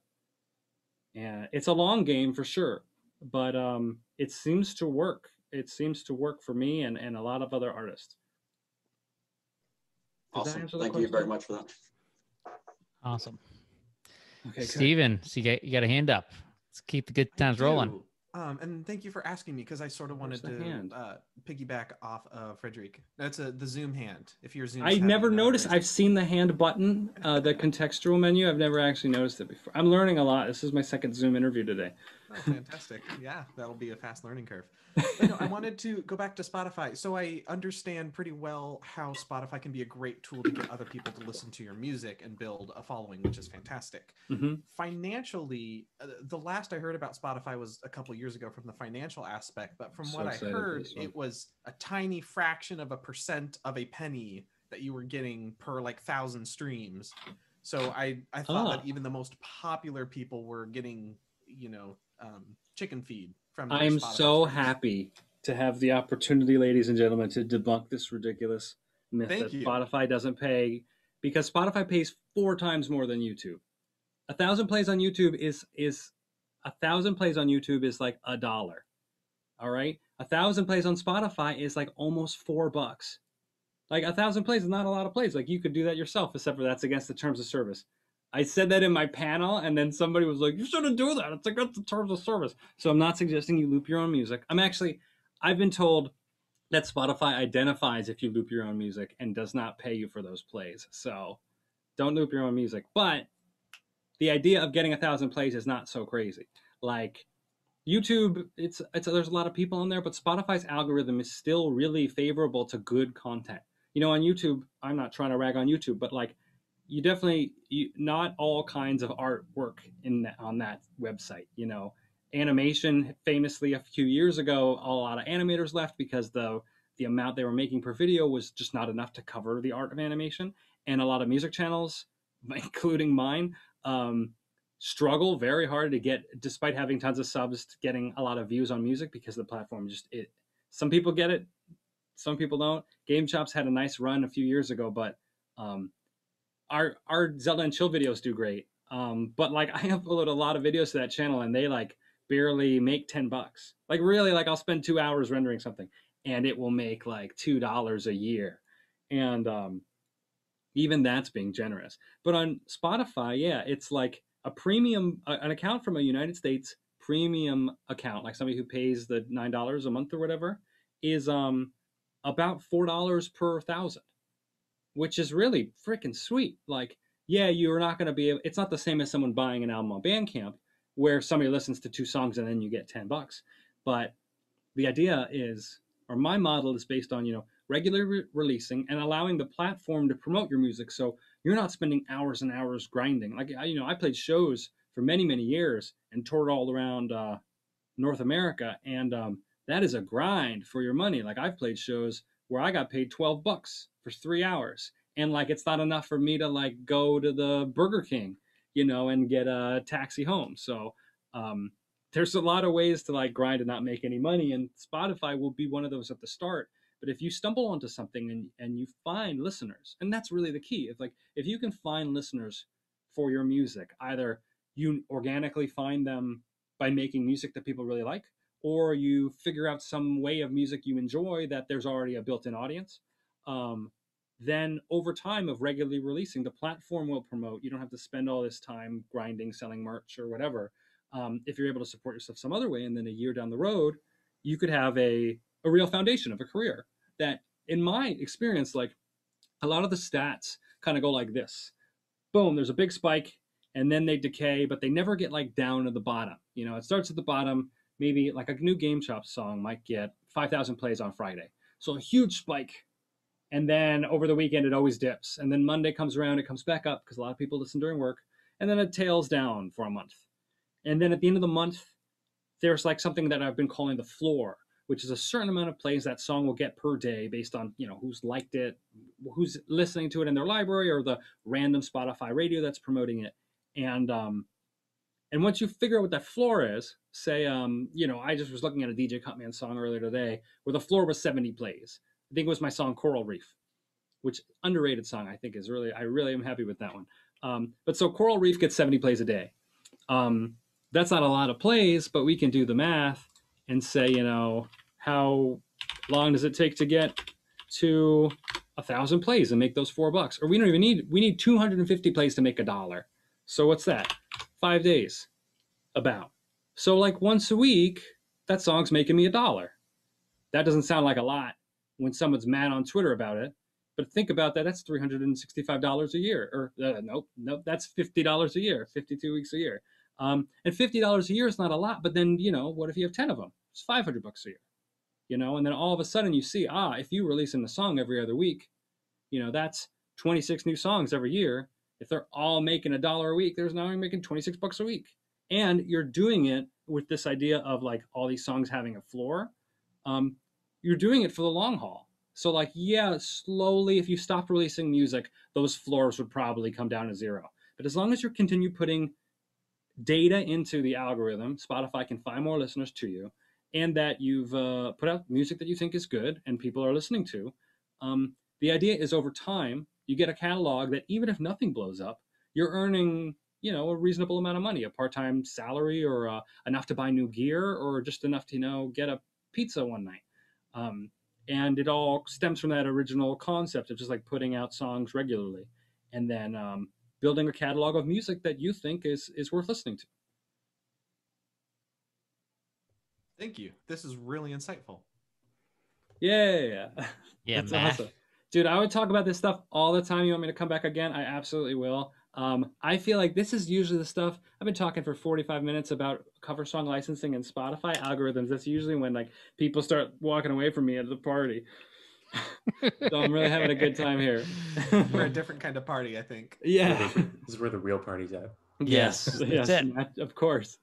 And it's a long game for sure, but um, it seems to work it seems to work for me and, and a lot of other artists. awesome. Thank you very much for that. Awesome. Okay, Steven, so you got, you got a hand up. Let's keep the good times rolling. Um, and thank you for asking me because I sort of wanted to uh, piggyback off of Frederic. That's a the Zoom hand. If you're Zoom, I never noticed. I've seen the hand button, uh, the contextual menu. I've never actually noticed it before. I'm learning a lot. This is my second Zoom interview today. Oh, fantastic! yeah, that'll be a fast learning curve. But no, I wanted to go back to Spotify. So I understand pretty well how Spotify can be a great tool to get other people to listen to your music and build a following, which is fantastic. Mm-hmm. Financially, uh, the last I heard about Spotify was a couple years ago from the financial aspect, but from so what I heard, it was a tiny fraction of a percent of a penny that you were getting per like thousand streams. So I I thought that even the most popular people were getting you know um, chicken feed from. I am so happy to have the opportunity, ladies and gentlemen, to debunk this ridiculous myth Thank that you. Spotify doesn't pay because Spotify pays four times more than YouTube. A thousand plays on YouTube is is a thousand plays on YouTube is like a dollar. All right, a thousand plays on Spotify is like almost four bucks. Like a thousand plays is not a lot of plays. Like you could do that yourself, except for that's against the terms of service. I said that in my panel, and then somebody was like, "You shouldn't do that. It's against the terms of service." So I'm not suggesting you loop your own music. I'm actually, I've been told that Spotify identifies if you loop your own music and does not pay you for those plays. So don't loop your own music. But the idea of getting a thousand plays is not so crazy. Like YouTube, it's it's there's a lot of people on there, but Spotify's algorithm is still really favorable to good content. You know, on YouTube, I'm not trying to rag on YouTube, but like you definitely you, not all kinds of artwork in the, on that website. You know, animation famously a few years ago, a lot of animators left because the the amount they were making per video was just not enough to cover the art of animation. And a lot of music channels including mine, um, struggle very hard to get, despite having tons of subs, getting a lot of views on music because the platform just it. Some people get it, some people don't. Game Chops had a nice run a few years ago, but um, our our Zelda and Chill videos do great. Um, but like I upload a lot of videos to that channel, and they like barely make ten bucks. Like really, like I'll spend two hours rendering something, and it will make like two dollars a year, and um, even that's being generous. But on Spotify, yeah, it's like a premium, an account from a United States premium account, like somebody who pays the nine dollars a month or whatever, is um about four dollars per thousand, which is really freaking sweet. Like, yeah, you're not going to be. It's not the same as someone buying an album on Bandcamp, where somebody listens to two songs and then you get ten bucks. But the idea is, or my model is based on you know regularly re- releasing and allowing the platform to promote your music. So you're not spending hours and hours grinding. Like I, you know, I played shows for many many years and toured all around uh, North America, and um, that is a grind for your money. Like I've played shows where I got paid 12 bucks for three hours. And like it's not enough for me to like go to the Burger King, you know, and get a taxi home. So um, there's a lot of ways to like grind and not make any money. And Spotify will be one of those at the start. But if you stumble onto something and, and you find listeners, and that's really the key. If like if you can find listeners for your music, either you organically find them by making music that people really like, or you figure out some way of music you enjoy that there's already a built-in audience um, then over time of regularly releasing the platform will promote you don't have to spend all this time grinding selling merch or whatever um, if you're able to support yourself some other way and then a year down the road you could have a, a real foundation of a career that in my experience like a lot of the stats kind of go like this boom there's a big spike and then they decay but they never get like down to the bottom you know it starts at the bottom maybe like a new Game Chop song might get 5,000 plays on Friday. So a huge spike. And then over the weekend, it always dips. And then Monday comes around, it comes back up because a lot of people listen during work. And then it tails down for a month. And then at the end of the month, there's like something that I've been calling the floor, which is a certain amount of plays that song will get per day based on, you know, who's liked it, who's listening to it in their library or the random Spotify radio that's promoting it. And um, and once you figure out what that floor is, say, um, you know, I just was looking at a DJ Cutman song earlier today where the floor was 70 plays. I think it was my song Coral Reef, which underrated song I think is really, I really am happy with that one. Um, but so Coral Reef gets 70 plays a day. Um, that's not a lot of plays, but we can do the math and say, you know, how long does it take to get to a thousand plays and make those four bucks? Or we don't even need, we need 250 plays to make a dollar. So what's that? five days about. So like once a week, that song's making me a dollar. That doesn't sound like a lot when someone's mad on Twitter about it, but think about that. That's three hundred and sixty-five dollars a year, or uh, nope, nope, that's fifty dollars a year, fifty-two weeks a year. Um, and fifty dollars a year is not a lot, but then you know, what if you have ten of them? It's five hundred bucks a year, you know. And then all of a sudden you see, ah, if you release in a song every other week, you know, that's twenty-six new songs every year if they're all making a dollar a week, there's now you're making 26 bucks a week. And you're doing it with this idea of like all these songs having a floor. Um, you're doing it for the long haul. So like, yeah, slowly, if you stop releasing music, those floors would probably come down to zero. But as long as you continue putting data into the algorithm, Spotify can find more listeners to you, and that you've uh, put out music that you think is good and people are listening to. Um, the idea is over time, you get a catalog that even if nothing blows up, you're earning you know a reasonable amount of money, a part-time salary, or uh, enough to buy new gear, or just enough to you know get a pizza one night. Um, and it all stems from that original concept of just like putting out songs regularly, and then um, building a catalog of music that you think is is worth listening to. Thank you. This is really insightful. Yeah, yeah, that's awesome dude, I would talk about this stuff all the time. You want me to come back again? I absolutely will. Um, I feel like this is usually the stuff I've been talking for 45 minutes about cover song licensing and Spotify algorithms. That's usually when like people start walking away from me at the party. so I'm really having a good time here. We're a different kind of party, I think. Yeah, this is where the real party's at. Yes, yes, That's yes of course.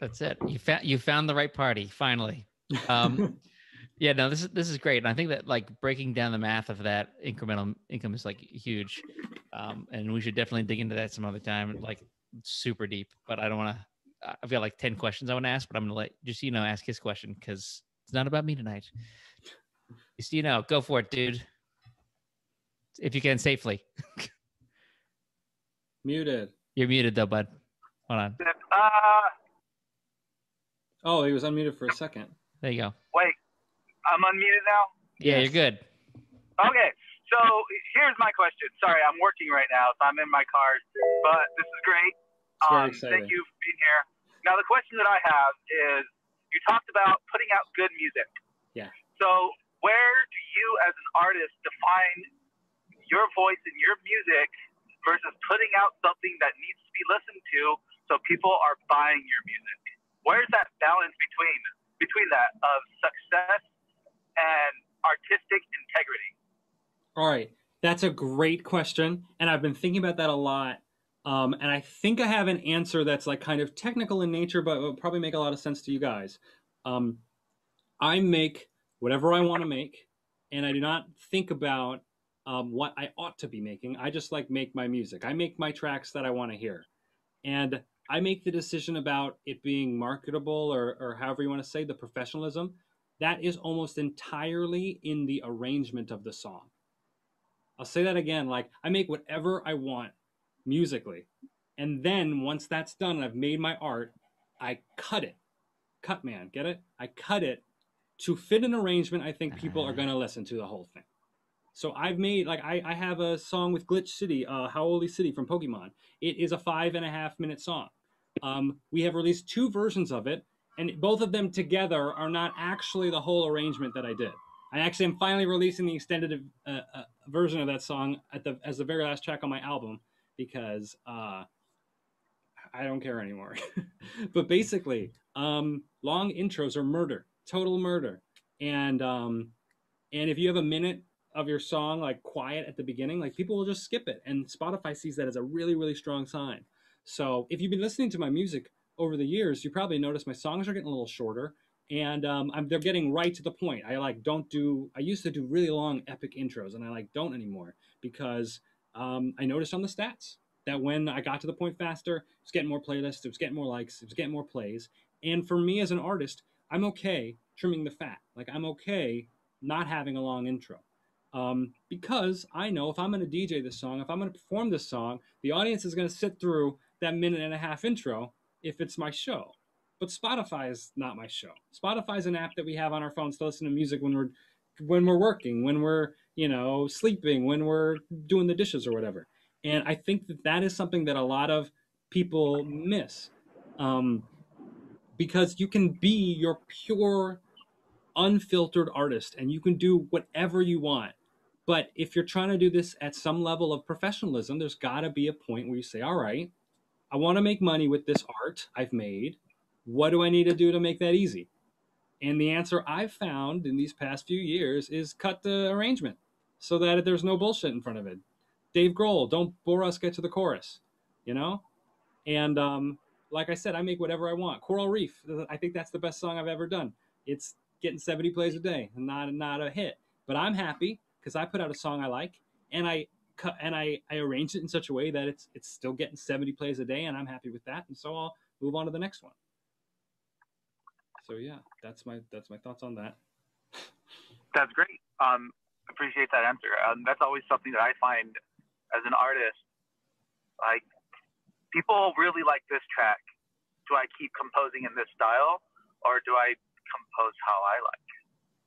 That's it. You found you found the right party finally. Um, Yeah, no, this is this is great, and I think that like breaking down the math of that incremental income is like huge, um, and we should definitely dig into that some other time, like super deep. But I don't want to. I've got like ten questions I want to ask, but I'm gonna let just you know ask his question because it's not about me tonight. Just you know, go for it, dude. If you can safely. Muted. You're muted though, bud. Hold on. Uh, Oh, he was unmuted for a second. There you go. wait, I'm unmuted now. Yeah, you're good. Okay, so here's my question. Sorry, I'm working right now, so I'm in my car, but this is great. Very Um, exciting. thank you for being here. Now, the question that I have is you talked about putting out good music. Yeah. So, where do you, as an artist, define your voice and your music versus putting out something that needs to be listened to so people are buying your music? Where's that balance between between that of success and artistic integrity? All right, that's a great question, and I've been thinking about that a lot. Um, and I think I have an answer that's like kind of technical in nature, but will probably make a lot of sense to you guys. Um, I make whatever I want to make, and I do not think about um, what I ought to be making. I just like make my music. I make my tracks that I want to hear, and I make the decision about it being marketable or, or however you want to say the professionalism. That is almost entirely in the arrangement of the song. I'll say that again. Like I make whatever I want musically, and then once that's done and I've made my art, I cut it. Cut man, get it? I cut it to fit an arrangement I think people are gonna listen to the whole thing. So I've made like I, I have a song with Glitch City, uh Howly City from Pokemon. It is a five and a half minute song. Um, we have released two versions of it, and both of them together are not actually the whole arrangement that I did. I actually am finally releasing the extended uh, uh, version of that song at the as the very last track on my album because uh, I don't care anymore. but basically, um, long intros are murder, total murder, and um, and if you have a minute of your song like quiet at the beginning, like people will just skip it, and Spotify sees that as a really really strong sign. So if you've been listening to my music over the years, you probably noticed my songs are getting a little shorter and um, they're getting right to the point. I like don't do. I used to do really long epic intros, and I like don't anymore because um, I noticed on the stats that when I got to the point faster, it was getting more playlists, it was getting more likes, it was getting more plays. And for me as an artist, I'm okay trimming the fat. Like I'm okay not having a long intro. Um, because I know if I'm going to DJ this song, if I'm going to perform this song, the audience is going to sit through that minute and a half intro if it's my show but Spotify is not my show. Spotify is an app that we have on our phones to listen to music when we're when we're working, when we're you know sleeping, when we're doing the dishes or whatever. And I think that that is something that a lot of people miss, um, because you can be your pure, unfiltered artist, and you can do whatever you want. But if you're trying to do this at some level of professionalism, there's got to be a point where you say, "All right, I want to make money with this art I've made." what do I need to do to make that easy? And the answer I've found in these past few years is cut the arrangement so that there's no bullshit in front of it. Dave Grohl, don't bore us, get to the chorus, you know? And um, like I said, I make whatever I want. Coral Reef, I think that's the best song I've ever done. It's getting 70 plays a day, not not a hit, but I'm happy because I put out a song I like and I and I I arranged it in such a way that it's it's still getting 70 plays a day, and I'm happy with that. And so I'll move on to the next one so yeah that's my that's my thoughts on that That's great. Um, appreciate that answer. Um, that's always something that I find as an artist. Like people really like this track. Do I keep composing in this style, or do I compose how I like?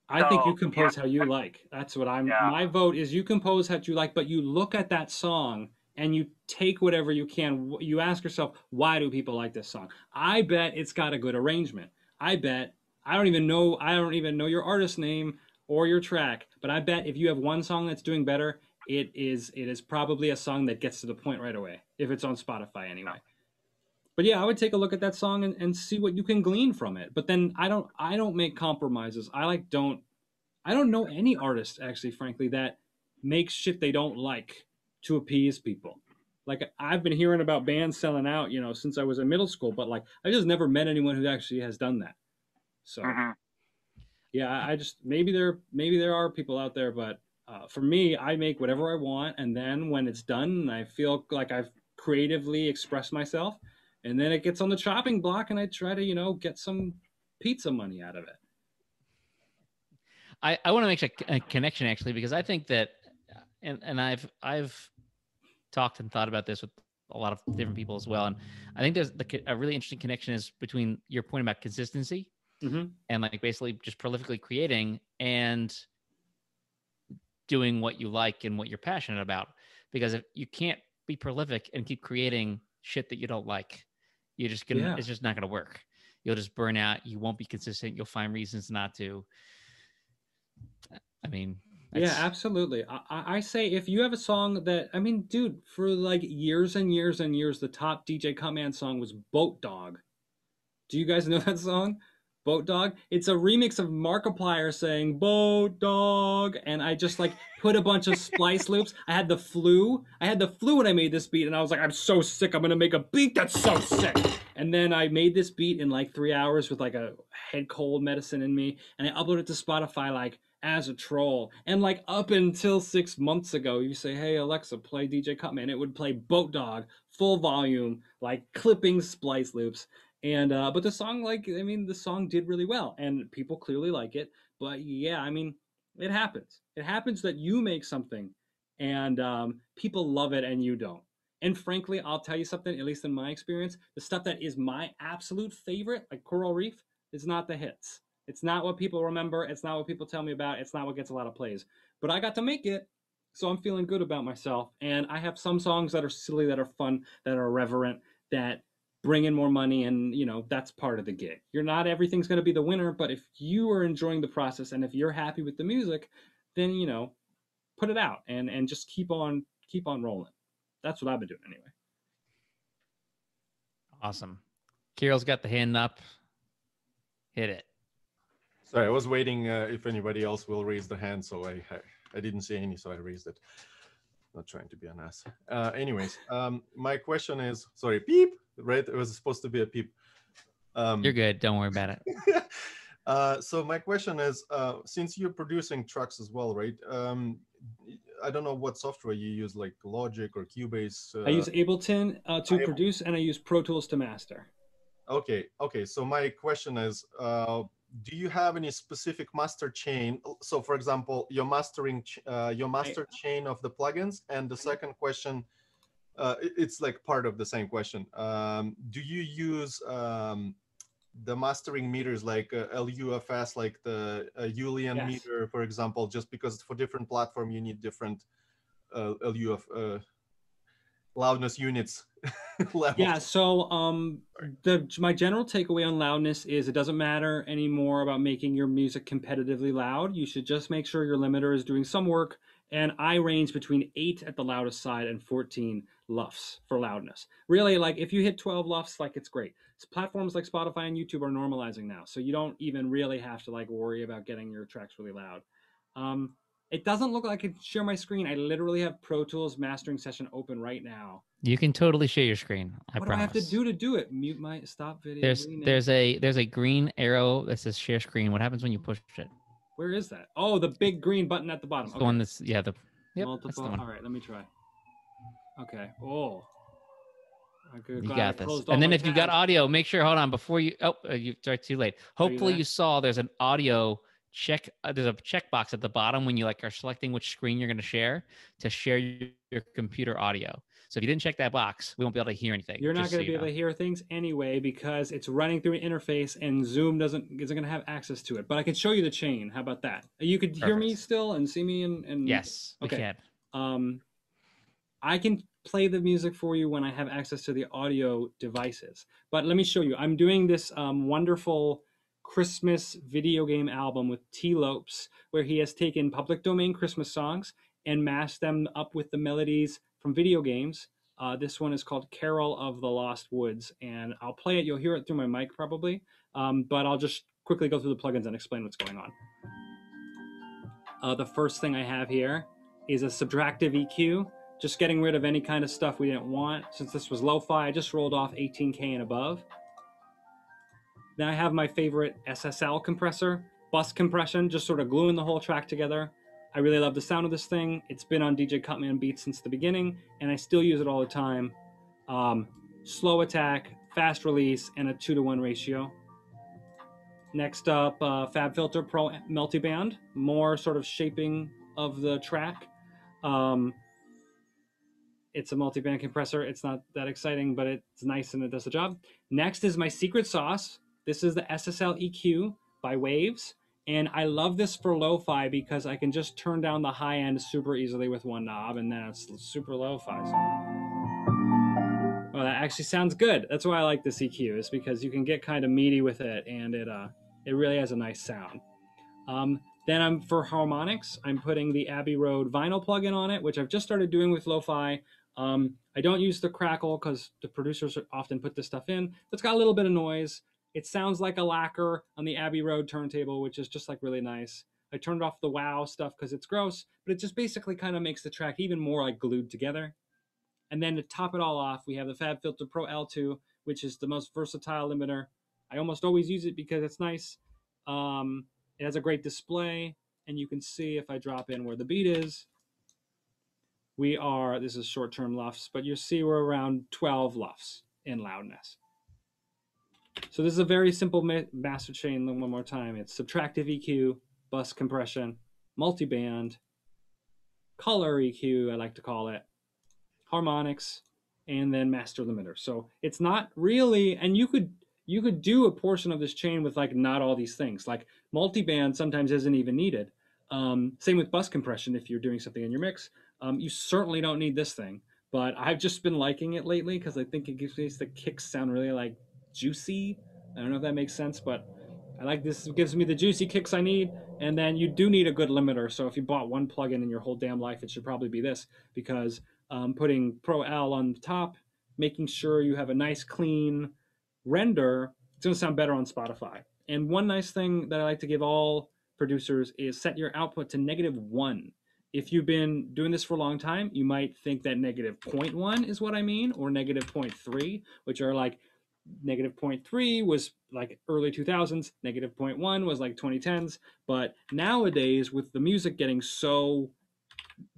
I think you compose yeah. how you like. That's what i'm Yeah. my vote is you compose how you like but you look at that song and you take whatever you can. You ask yourself why do people like this song? I bet it's got a good arrangement. I bet i don't even know i don't even know your artist name or your track but i bet if you have one song that's doing better it is it is probably a song that gets to the point right away if it's on spotify anyway but yeah i would take a look at that song and, and see what you can glean from it. But then i don't i don't make compromises. I like don't i don't know any artist actually frankly that makes shit they don't like to appease people. Like i've been hearing about bands selling out you know since i was in middle school but like i just never met anyone who actually has done that. So Mhm. yeah, I I just maybe there maybe there are people out there, but uh, for me, I make whatever I want, and then when it's done, and I feel like I've creatively expressed myself, and then it gets on the chopping block, and I try to you know get some pizza money out of it. I, I want to make a, a connection actually because I think that, and and I've I've talked and thought about this with a lot of different people as well, and I think there's the, a really interesting connection is between your point about consistency Mhm. and like basically just prolifically creating and doing what you like and what you're passionate about. Because if you can't be prolific and keep creating shit that you don't like, you're just gonna Yeah. it's just not gonna work. You'll just burn out. You won't be consistent. You'll find reasons not to. I mean, Yeah, absolutely. I, I say if you have a song that I mean, dude, for like years and years and years, the top DJ Cutman song was Boat Dog. Do you guys know that song? Boat Dog. It's a remix of Markiplier saying Boat Dog, and I just like put a bunch of splice loops. I had the flu. I had the flu when I made this beat, and I was like, I'm so sick. I'm gonna make a beat that's so sick. And then I made this beat in like three hours with like a head cold medicine in me, and I uploaded it to Spotify like as a troll. And like up until six months ago, you say, "Hey Alexa, play DJ Cutman," it would play Boat Dog full volume, like clipping splice loops. And uh, but the song, like, I mean, the song did really well, and people clearly like it. But yeah, I mean, it happens. It happens that you make something, and um, people love it, and you don't. And frankly, I'll tell you something. At least in my experience, the stuff that is my absolute favorite, like Coral Reef, is not the hits. It's not what people remember. It's not what people tell me about. It's not what gets a lot of plays. But I got to make it, so I'm feeling good about myself. And I have some songs that are silly, that are fun, that are irreverent, that bring in more money, and you know that's part of the gig. You're not everything's going to be the winner, but if you are enjoying the process and if you're happy with the music, then you know, put it out and and just keep on keep on rolling. That's what I've been doing anyway. awesome. Kirill's got the hand up. Hit it. Sorry, I was waiting uh, if anybody else will raise the hand, so I, I I didn't see any, so I raised it. Not trying to be an ass. Uh, anyways, um, my question is, sorry, beep. Right, it was supposed to be a peep. Um, You're good. Don't worry about it. uh, so my question is, uh, since you're producing trucks as well, right? Um, I don't know what software you use, like Logic or Cubase. Uh, I use Ableton uh, to Ableton. produce, and I use Pro Tools to master. Okay, okay. So my question is, uh, do you have any specific master chain? So, for example, your mastering, uh, your master chain of the plugins, and the second question, uh, it's like part of the same question. Um, do you use um, the mastering meters like uh, LUFS, like the uh, Youlean Yes. meter, for example, just because for different platform you need different uh, LUF uh, loudness units levels? Yeah. So, um, the my general takeaway on loudness is it doesn't matter anymore about making your music competitively loud. You should just make sure your limiter is doing some work. And I range between eight at the loudest side and 14 lufs for loudness. Really, like if you hit 12 lufs, like it's great. So platforms like Spotify and YouTube are normalizing now, so you don't even really have to like worry about getting your tracks really loud. Um, it doesn't look like I can share my screen. I literally have Pro Tools mastering session open right now. You can totally share your screen. I what promise. do I have to do to do it? Mute my stop video. There's there's a there's a green arrow that says share screen. What happens when you push it? where is that? Oh, the big green button at the bottom. It's the one that's yeah the yep, Multiple. the. All right, let me try. Okay. Oh. You got this. And then if you got audio, make sure hold on before you oh uh, you sorry too late. Are you Hopefully you saw there's an audio check uh, there's a checkbox at the bottom when you like are selecting which screen you're going to share to share your computer audio. So if you didn't check that box, we won't be able to hear anything. You're not going so to be you able to hear things anyway because it's running through an interface and Zoom doesn't isn't going to have access to it. But I can show you the chain. How about that? You could hear me still and see me and, and Yes, we Okay. can. um, I can play the music for you when I have access to the audio devices. But let me show you. I'm doing this um, wonderful Christmas video game album with T. Lopes, where he has taken public domain Christmas songs and mashed them up with the melodies from video games. Uh, this one is called Carol of the Lost Woods, and I'll play it. You'll hear it through my mic probably, um, but I'll just quickly go through the plugins and explain what's going on. Uh, the first thing I have here is a subtractive EQ, just getting rid of any kind of stuff we didn't want. Since this was lo-fi, I just rolled off 18K and above. Then I have my favorite SSL compressor, bus compression, just sort of gluing the whole track together. I really love the sound of this thing. It's been on DJ Cutman beats since the beginning, and I still use it all the time. Um, slow attack, fast release, and a two to one ratio. Next up, uh, FabFilter Pro Multiband, more sort of shaping of the track. Um, it's a multi-band compressor. It's not that exciting, but it's nice and it does the job. Next is my secret sauce. This is the SSL EQ by Waves. And I love this for lo-fi because I can just turn down the high end super easily with one knob and then it's super lo-fi. Well, that actually sounds good. That's why I like this EQ is because you can get kind of meaty with it and it uh, it really has a nice sound. Um, then I'm for harmonics, I'm putting the Abbey Road vinyl plugin on it, which I've just started doing with lo-fi. Um, I don't use the crackle because the producers often put this stuff in. It's got a little bit of noise. It sounds like a lacquer on the Abbey Road turntable, which is just like really nice. I turned off the wow stuff because it's gross, but it just basically kind of makes the track even more like glued together. And then to top it all off, we have the FabFilter Pro L2, which is the most versatile limiter. I almost always use it because it's nice. Um, it has a great display, and you can see if I drop in where the beat is, we are, this is short-term LUFS, but you see we're around 12 LUFS in loudness. So this is a very simple ma master chain, one more time. It's subtractive EQ, bus compression, multiband, color EQ, I like to call it, harmonics, and then master limiter. So it's not really, and you could you could do a portion of this chain with like not all these things. Like multiband sometimes isn't even needed. Um, same with bus compression if you're doing something in your mix. Um, you certainly don't need this thing, but I've just been liking it lately because I think it gives me the kicks sound really like juicy. I don't know if that makes sense, but I like this. It gives me the juicy kicks I need. And then you do need a good limiter. So if you bought one plugin in your whole damn life, it should probably be this because um, putting Pro L on the top, making sure you have a nice clean render, it's going to sound better on Spotify. And one nice thing that I like to give all producers is set your output to negative one if you've been doing this for a long time, you might think that negative 0.1 is what I mean, or negative 0.3, which are like negative 0.3 was like early 2000s, negative 0.1 was like 2010s. But nowadays, with the music getting so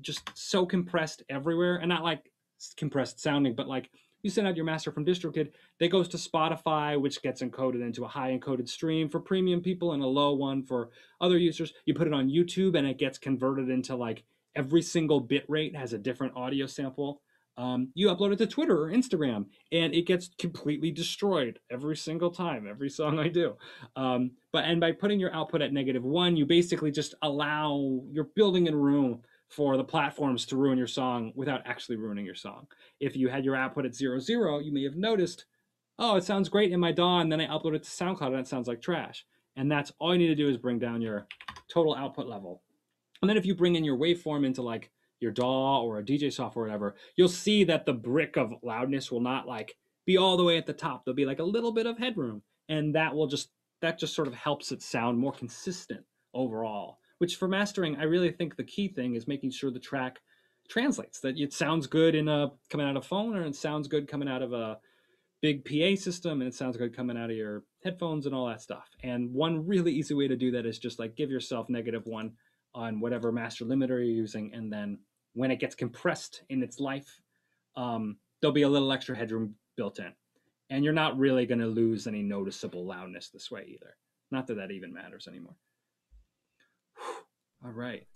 just so compressed everywhere, and not like compressed sounding, but like you send out your master from DistroKid, that goes to Spotify, which gets encoded into a high encoded stream for premium people and a low one for other users. You put it on YouTube and it gets converted into like every single bit rate has a different audio sample. Um, you upload it to Twitter or Instagram and it gets completely destroyed every single time, every song I do. Um, but and by putting your output at negative one, you basically just allow you're building in room for the platforms to ruin your song without actually ruining your song. If you had your output at zero zero, you may have noticed, oh, it sounds great in my DAW, and then I upload it to SoundCloud and it sounds like trash. And that's all you need to do is bring down your total output level. And then if you bring in your waveform into like your DAW or a DJ software or whatever, you'll see that the brick of loudness will not like be all the way at the top. There'll be like a little bit of headroom. And that will just that just sort of helps it sound more consistent overall which for mastering, I really think the key thing is making sure the track translates, that it sounds good in a coming out of a phone or it sounds good coming out of a big PA system and it sounds good coming out of your headphones and all that stuff. And one really easy way to do that is just like give yourself negative one on whatever master limiter you're using. And then when it gets compressed in its life, um, there'll be a little extra headroom built in. And you're not really going to lose any noticeable loudness this way either. Not that that even matters anymore. All right.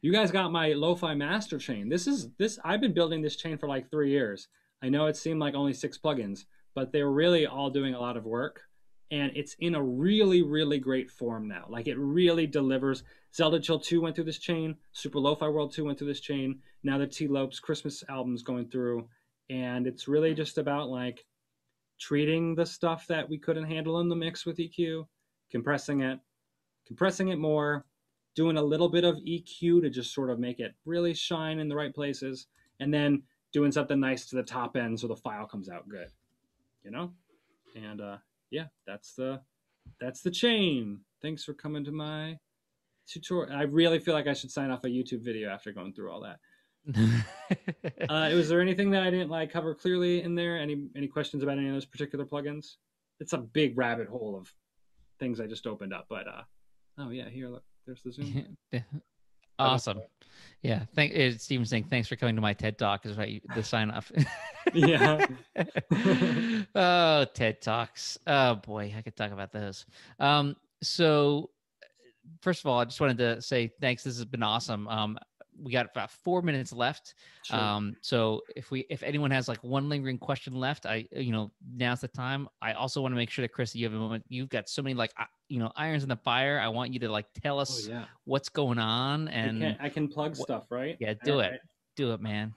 You guys got my lo-fi master chain. This is this I've been building this chain for like 3 years. I know it seemed like only 6 plugins, but they're really all doing a lot of work and it's in a really really great form now. Like it really delivers. Zelda Chill 2 went through this chain, Super Lo-Fi World 2 went through this chain. Now the T-Lopes Christmas album's going through and it's really just about like treating the stuff that we couldn't handle in the mix with EQ, compressing it, compressing it more, doing a little bit of EQ to just sort of make it really shine in the right places, and then doing something nice to the top end so the file comes out good. You know? And uh yeah, that's the that's the chain. Thanks for coming to my tutorial. I really feel like I should sign off a YouTube video after going through all that. uh, was there anything that I didn't like cover clearly in there? Any any questions about any of those particular plugins? It's a big rabbit hole of things I just opened up, but uh, Oh yeah, here look. There's the Zoom. awesome. Yeah. Thank Steven saying thanks for coming to my TED talk is right the sign off. Yeah. oh, TED Talks. Oh boy, I could talk about those. Um, so first of all, I just wanted to say thanks. This has been awesome. Um, we got about four minutes left. Sure. Um, so if we if anyone has like one lingering question left, I you know now's the time. I also want to make sure that Chris, you have a moment. You've got so many like uh, you know irons in the fire. I want you to like tell oh us yeah. what's going on I and can I can plug what- stuff, right? yeah, do All it. right. do it, man.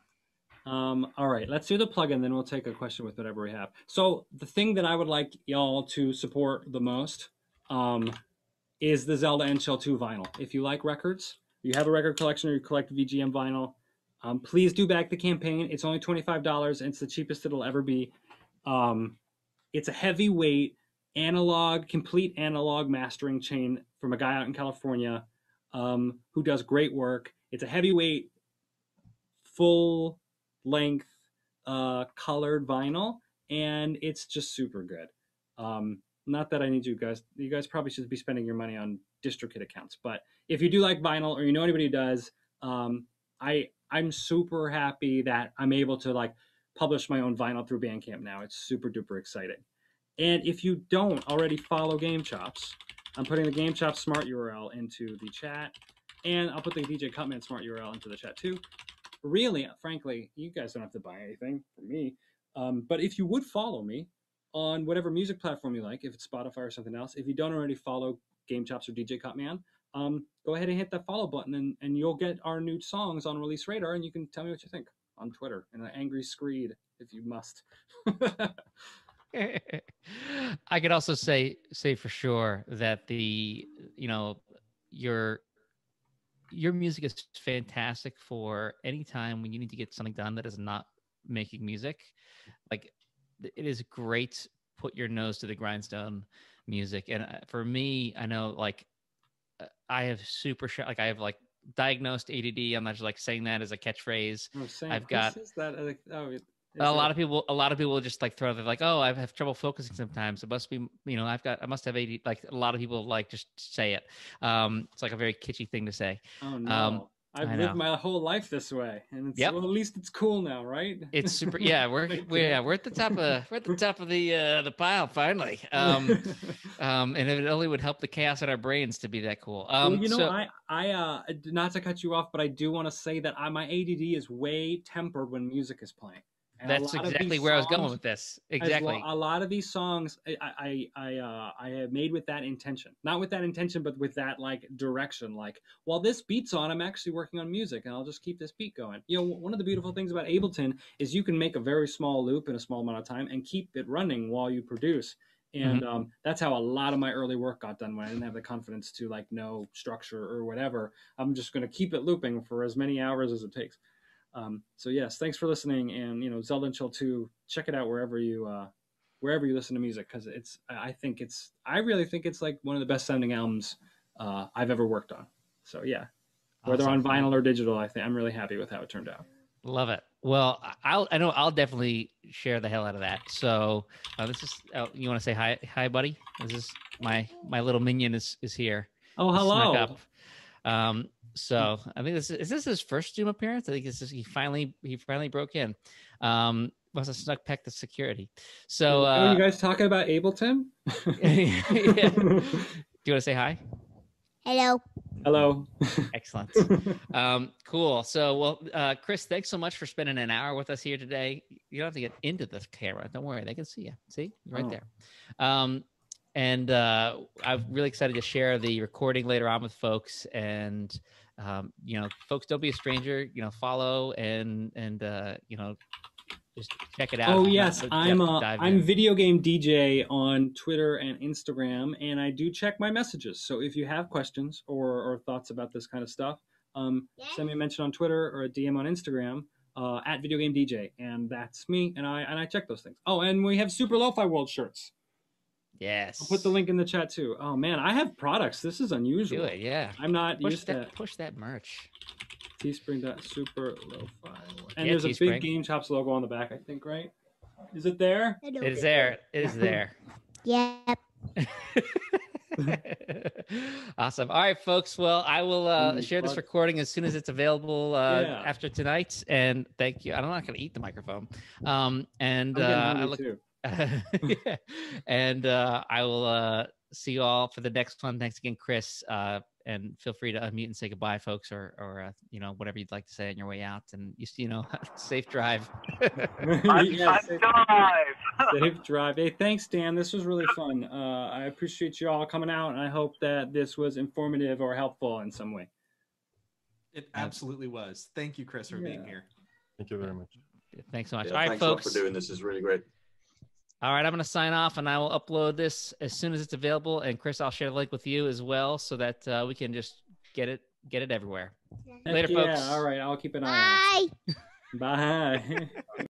Um, all right, let's do the plug, and then we'll take a question with whatever we have. So the thing that I would like y'all to support the most um, is the Zelda and Chill 2 vinyl. If you like records, you have a record collection or you collect VGM vinyl, um, please do back the campaign. It's only $25 and it's the cheapest it'll ever be. Um, it's a heavyweight analog, complete analog mastering chain from a guy out in California um, who does great work. It's a heavyweight, full length, uh, colored vinyl, and it's just super good. Um, not that I need you guys. You guys probably should be spending your money on DistroKid accounts, but if you do like vinyl or you know anybody who does, um, I I'm super happy that I'm able to like publish my own vinyl through Bandcamp now. It's super duper exciting. And if you don't already follow Game Chops, I'm putting the Game Chops smart URL into the chat, and I'll put the DJ Cutman smart URL into the chat too. Really, frankly, you guys don't have to buy anything from me. Um, but if you would follow me on whatever music platform you like, if it's Spotify or something else, if you don't already follow Game Chops or DJ Cutman, um, go ahead and hit that follow button, and, and you'll get our new songs on Release Radar, and you can tell me what you think on Twitter in an angry screed if you must. I could also say say for sure that the you know your your music is fantastic for any time when you need to get something done that is not making music. Like it is great. Put your nose to the grindstone music, and uh, for me, I know like uh, I have super sh- like I have like diagnosed ADD. I'm not just like saying that as a catchphrase. Oh, I've got- that. Uh, Oh, it- a lot of people a lot of people just like throw they're like oh i have trouble focusing sometimes it must be you know i've got i must have ADD like a lot of people like just say it um it's like a very kitschy thing to say Oh no. um, I've lived my whole life this way, and it's Yep. well, at least it's cool now, right? it's super yeah we're we're, yeah, we're at the top of we're at the top of the uh the pile finally um um and it only would help the chaos in our brains to be that cool um well, you know, so, I, I, uh, not to cut you off, but I do want to say that I, my ADD is way tempered when music is playing. And that's exactly where i was going with this exactly a lot of these songs, I, I, I, uh, I have made with that intention, not with that intention, but with that like direction. Like, while this beat's on, I'm actually working on music, and I'll just keep this beat going. You know, one of the beautiful things about Ableton is you can make a very small loop in a small amount of time and keep it running while you produce. And um, that's how a lot of my early work got done when I didn't have the confidence to like know structure or whatever. I'm just going to keep it looping for as many hours as it takes. Um, so yes, thanks for listening. And you know, Zelda and Chill 2, check it out wherever you uh, wherever you listen to music because it's I think it's I really think it's like one of the best sounding albums uh, I've ever worked on. So yeah, whether Awesome. on vinyl or digital, I think I'm really happy with how it turned out. Love it. Well, I- I'll I know I'll definitely share the hell out of that. So uh, this is uh, you want to say hi, hi, buddy. This is my my little minion is is here. Oh He hello. Um. So I think this is, is this his first Zoom appearance. I think this is he finally he finally broke in. Um. Must have snuck past the security. So uh, you guys talking about Ableton? yeah. Do you want to say hi? Hello. Hello. Excellent. um, cool. So, well, uh, Chris, thanks so much for spending an hour with us here today. You don't have to get into the camera. Don't worry, they can see you. See, You're right Oh. there. Um, and uh, I'm really excited to share the recording later on with folks. And um, you know, folks, don't be a stranger. You know, follow and and uh, you know, just check it out. Oh yes, to I'm depth uh, dive I'm in. video game DJ on Twitter and Instagram, and I do check my messages. So if you have questions or, or thoughts about this kind of stuff, um, send me a mention on Twitter or a DM on Instagram uh, at video game DJ, and that's me, and I and I check those things. Oh, and we have Super Lo-Fi World shirts. Yes. I'll put the link in the chat too. Oh man, I have products. This is unusual. Do it. Yeah. I'm not Push used to that. Push that merch. Teespring.super lo-fi. And Yeah, there's a big Game Chops logo on the back, I think, right? Is it there? It is there. It is there. Yep. awesome. All right, folks. Well, I will uh, Mm, share this recording as soon as it's available uh, Yeah. after tonight. And thank you. I'm not going to eat the microphone. Um, and I'm uh, I look too. yeah. and uh, I will uh, see you all for the next one. Thanks again, Chris. Uh, and feel free to unmute and say goodbye, folks, or or uh, you know whatever you'd like to say on your way out. And you you know, safe drive. Yeah, I'm safe- drive. Safe drive. Hey, thanks, Dan. This was really fun. Uh, I appreciate you all coming out, and I hope that this was informative or helpful in some way. It absolutely was. Thank you, Chris, for being here. Thank you very much. Thanks so much. Yeah, all right, thanks a lot folks. for doing this. This is really great. All right, I'm going to sign off and I will upload this as soon as it's available. And Chris, I'll share the link with you as well so that uh, we can just get it get it everywhere. Heck Later, yeah. folks. All right, I'll keep an eye on Bye. it. Bye.